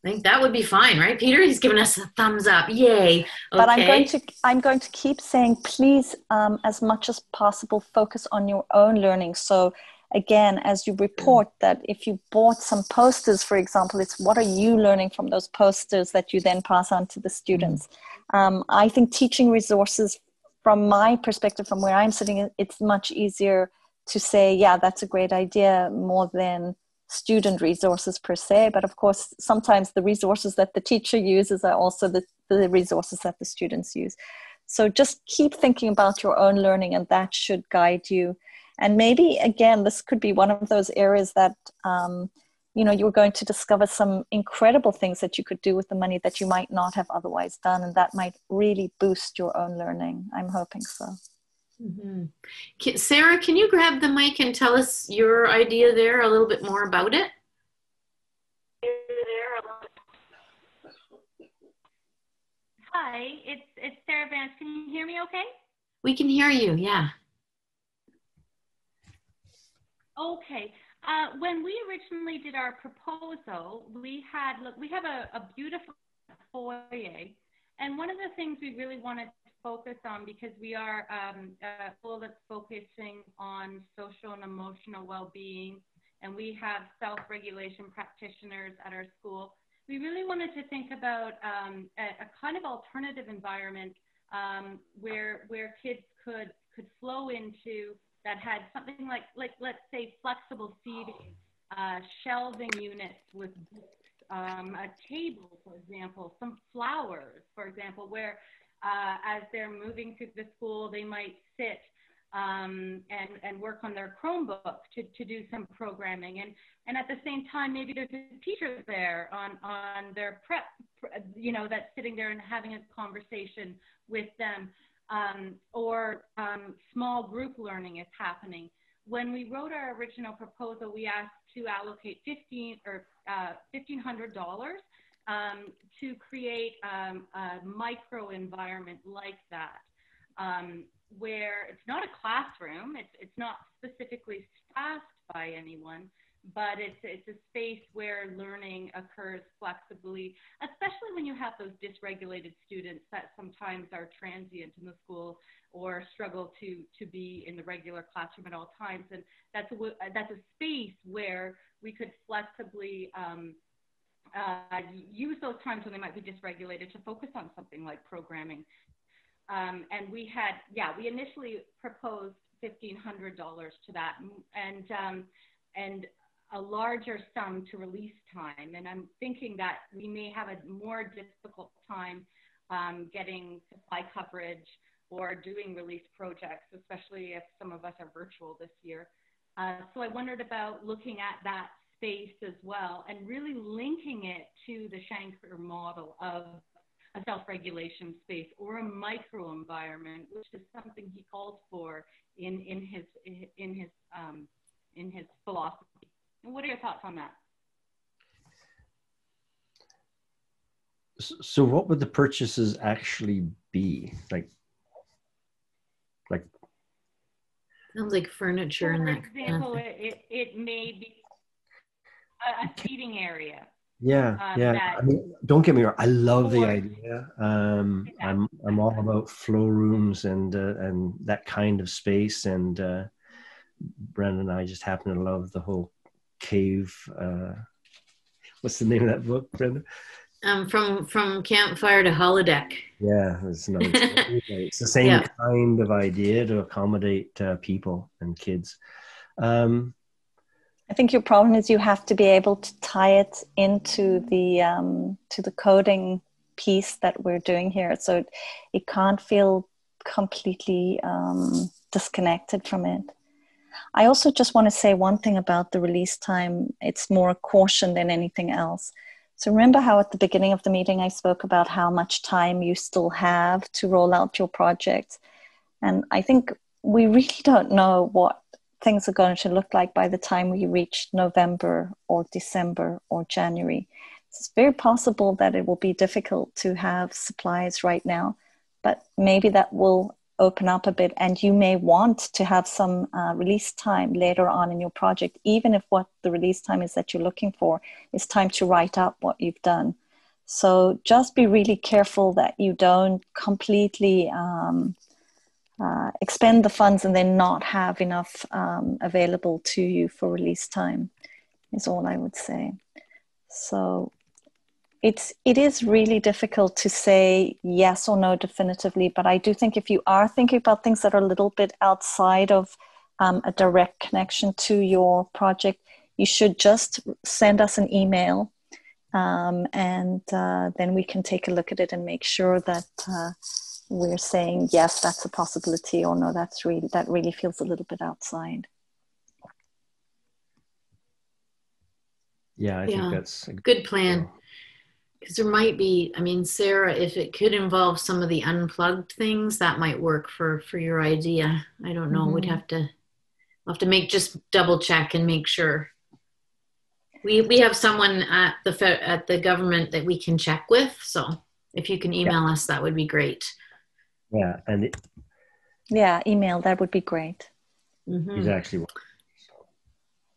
I think that would be fine, right, Peter? He's given us a thumbs up. Yay! Okay. But I'm going to I'm going to keep saying, please, um, as much as possible, focus on your own learning. So again, as you report that if you bought some posters, for example, it's what are you learning from those posters that you then pass on to the students. Mm-hmm um, I think teaching resources, from my perspective, from where I'm sitting, it's much easier to say, yeah, that's a great idea, more than student resources per se. But of course, sometimes the resources that the teacher uses are also the, the resources that the students use. So just keep thinking about your own learning, and that should guide you. And maybe again, this could be one of those areas that um, you know you're going to discover some incredible things that you could do with the money that you might not have otherwise done and that might really boost your own learning i'm hoping so mm-hmm. sarah can you grab the mic and tell us your idea there a little bit more about it Hi, it's it's Sarah Vance. Can you hear me okay? We can hear you, yeah. Okay. Uh, when we originally did our proposal, we had look we have a, a beautiful foyer, and one of the things we really wanted to focus on because we are um, a school that's focusing on social and emotional well-being, and we have self-regulation practitioners at our school. We really wanted to think about um, a, a, kind of alternative environment um, where where kids could could flow into that had something like, like let's say, flexible seating, uh, shelving units with um, a table, for example, some flowers, for example, where uh, as they're moving through the school, they might sit um, and, and work on their Chromebook to, to do some programming. And, and at the same time, maybe there's a teacher there on, on their prep, you know, that's sitting there and having a conversation with them um, or um, small group learning is happening. When we wrote our original proposal, we asked to allocate 15 or uh, $1,500 um, to create um, a micro environment like that, um, where it's not a classroom, it's, it's not specifically staffed by anyone, but it's it's a space where learning occurs flexibly, especially when you have those dysregulated students that sometimes are transient in the school or struggle to to be in the regular classroom at all times. And that's a that's a space where we could flexibly um, uh, use those times when they might be dysregulated to focus on something like programming. Um, and we had, yeah, we initially proposed $1,500 to that. And, um, and a larger sum to release time. And I'm thinking that we may have a more difficult time um, getting supply coverage or doing release projects, especially if some of us are virtual this year. Uh, so I wondered about looking at that space as well and really linking it to the Shanker model of a self-regulation space or a micro environment, which is something he calls for in, in his in his um, in his philosophy. What are your thoughts on that? So, what would the purchases actually be? Like, like sounds like furniture For and that. example, kind of it, it may be a, a seating area. Yeah, um, yeah. I mean, don't get me wrong. I love the idea. Um, I'm I'm all about flow rooms and uh, and that kind of space. And uh, Brandon and I just happen to love the whole cave. Uh, what's the name of that book, Brenda? Um, from from campfire to holodeck. Yeah, it's, no, it's, it's the same yeah. kind of idea to accommodate uh, people and kids. Um, I think your problem is you have to be able to tie it into the um, to the coding piece that we're doing here, so it, it can't feel completely um, disconnected from it. I also just want to say one thing about the release time. It's more caution than anything else. So remember how at the beginning of the meeting I spoke about how much time you still have to roll out your project. And I think we really don't know what things are going to look like by the time we reach November or December or January. It's very possible that it will be difficult to have supplies right now, but maybe that will open up a bit and you may want to have some uh, release time later on in your project even if what the release time is that you're looking for is time to write up what you've done. So just be really careful that you don't completely um, uh, expend the funds and then not have enough um, available to you for release time is all i would say. So it's it is really difficult to say yes or no definitively but i do think if you are thinking about things that are a little bit outside of um, a direct connection to your project you should just send us an email um, and uh, then we can take a look at it and make sure that uh, we're saying yes that's a possibility or no that's really that really feels a little bit outside yeah i yeah. think that's a good plan because there might be i mean sarah if it could involve some of the unplugged things that might work for for your idea i don't know mm-hmm. we'd have to we'll have to make just double check and make sure we we have someone at the at the government that we can check with so if you can email yeah. us, that would be great. Yeah, and it, yeah, email that would be great. Mm-hmm. Exactly.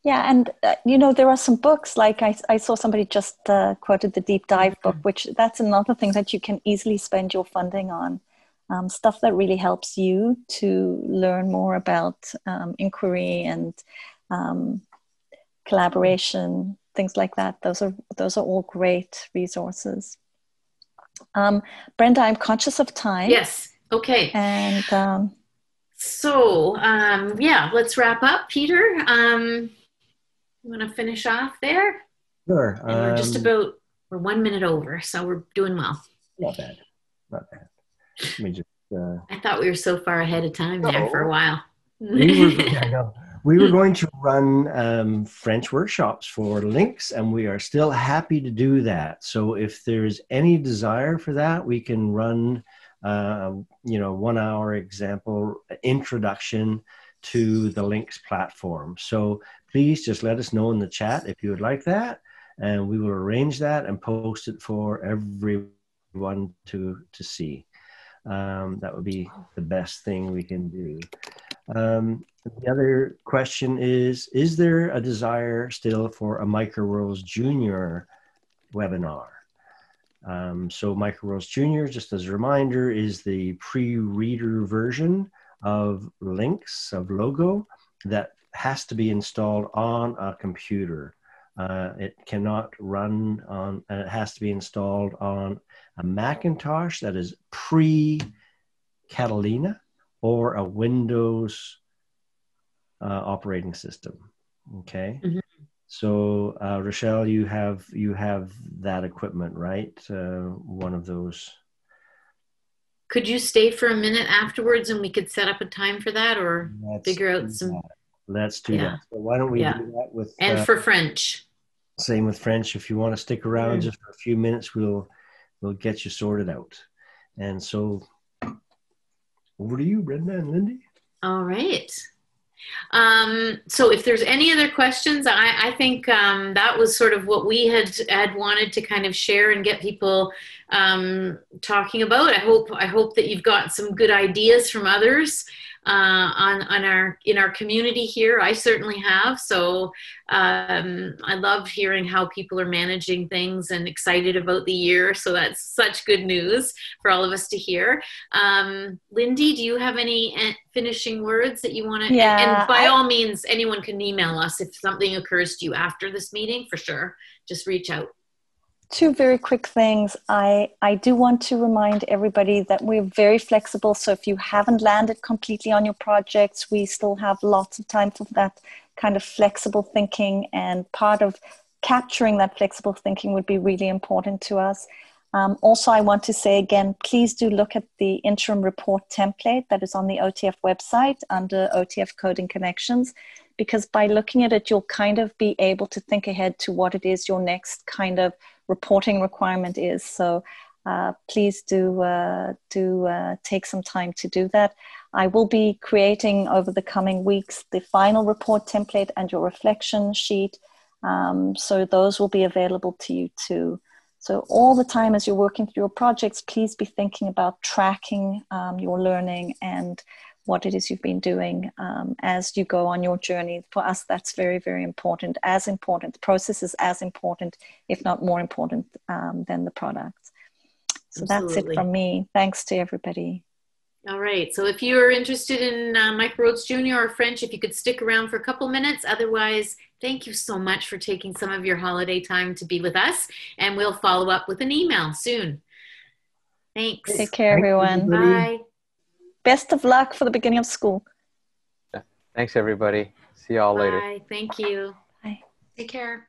Yeah, and uh, you know there are some books like I, I saw somebody just uh, quoted the deep dive mm-hmm. book, which that's another thing that you can easily spend your funding on. Um, stuff that really helps you to learn more about um, inquiry and um, collaboration, things like that. Those are those are all great resources. Um, Brenda, I'm conscious of time. Yes. Okay. And um, so, um, yeah, let's wrap up. Peter, um, you want to finish off there? Sure. And we're just about we're one minute over, so we're doing well. Not bad. Not bad. Let me just. Uh... I thought we were so far ahead of time there for a while. we were, yeah, we were going to run um, French workshops for Lynx, and we are still happy to do that. So if there's any desire for that, we can run, uh, you know, one hour example introduction to the Lynx platform. So please just let us know in the chat if you would like that, and we will arrange that and post it for everyone to to see. Um, that would be the best thing we can do. Um, the other question is Is there a desire still for a Micro Microworlds Junior webinar? Um, so, Microworlds Junior, just as a reminder, is the pre reader version of Lynx, of Logo, that has to be installed on a computer. Uh, it cannot run on, and it has to be installed on a Macintosh that is pre Catalina or a Windows uh, operating system. Okay. Mm-hmm. So uh, Rochelle, you have you have that equipment, right? Uh, one of those. Could you stay for a minute afterwards, and we could set up a time for that, or Let's figure out some. That. Let's do yeah. So why don't we yeah. do that with and uh, for French. Same with French. If you want to stick around mm. just for a few minutes, we'll we'll get you sorted out. And so, over to you, Brenda and Lindy. All right. Um, so if there's any other questions, I, I think um, that was sort of what we had had wanted to kind of share and get people um, talking about. I hope I hope that you've got some good ideas from others uh, on on our in our community here. I certainly have. So um, I love hearing how people are managing things and excited about the year. So that's such good news for all of us to hear. Um, Lindy, do you have any uh, finishing words that you want to? Yeah. And, and by I, all means, anyone can email us if something occurs to you after this meeting. For sure, just reach out two very quick things. I, I do want to remind everybody that we're very flexible. So if you haven't landed completely on your projects, we still have lots of time for that kind of flexible thinking. And part of capturing that flexible thinking would be really important to us. Um, also, I want to say again, please do look at the interim report template that is on the OTF website under OTF Coding Connections, because by looking at it, you'll kind of be able to think ahead to what it is your next kind of reporting requirement is. So uh, please do uh, do uh, take some time to do that. I will be creating over the coming weeks the final report template and your reflection sheet. Um, so those will be available to you too. So all the time as you're working through your projects, please be thinking about tracking um, your learning and what it is you've been doing um, as you go on your journey. For us, that's very, very important. As important, the process is as important, if not more important, um, than the product. So Absolutely. that's it from me. Thanks to everybody. All right. So if you're interested in uh, Microworlds Junior or French, if you could stick around for a couple minutes. Otherwise, thank you so much for taking some of your holiday time to be with us. And we'll follow up with an email soon. Thanks. Take care, everyone. Bye best of luck for the beginning of school. Thanks, everybody. See y'all Bye. later. Thank you. Bye. Take care.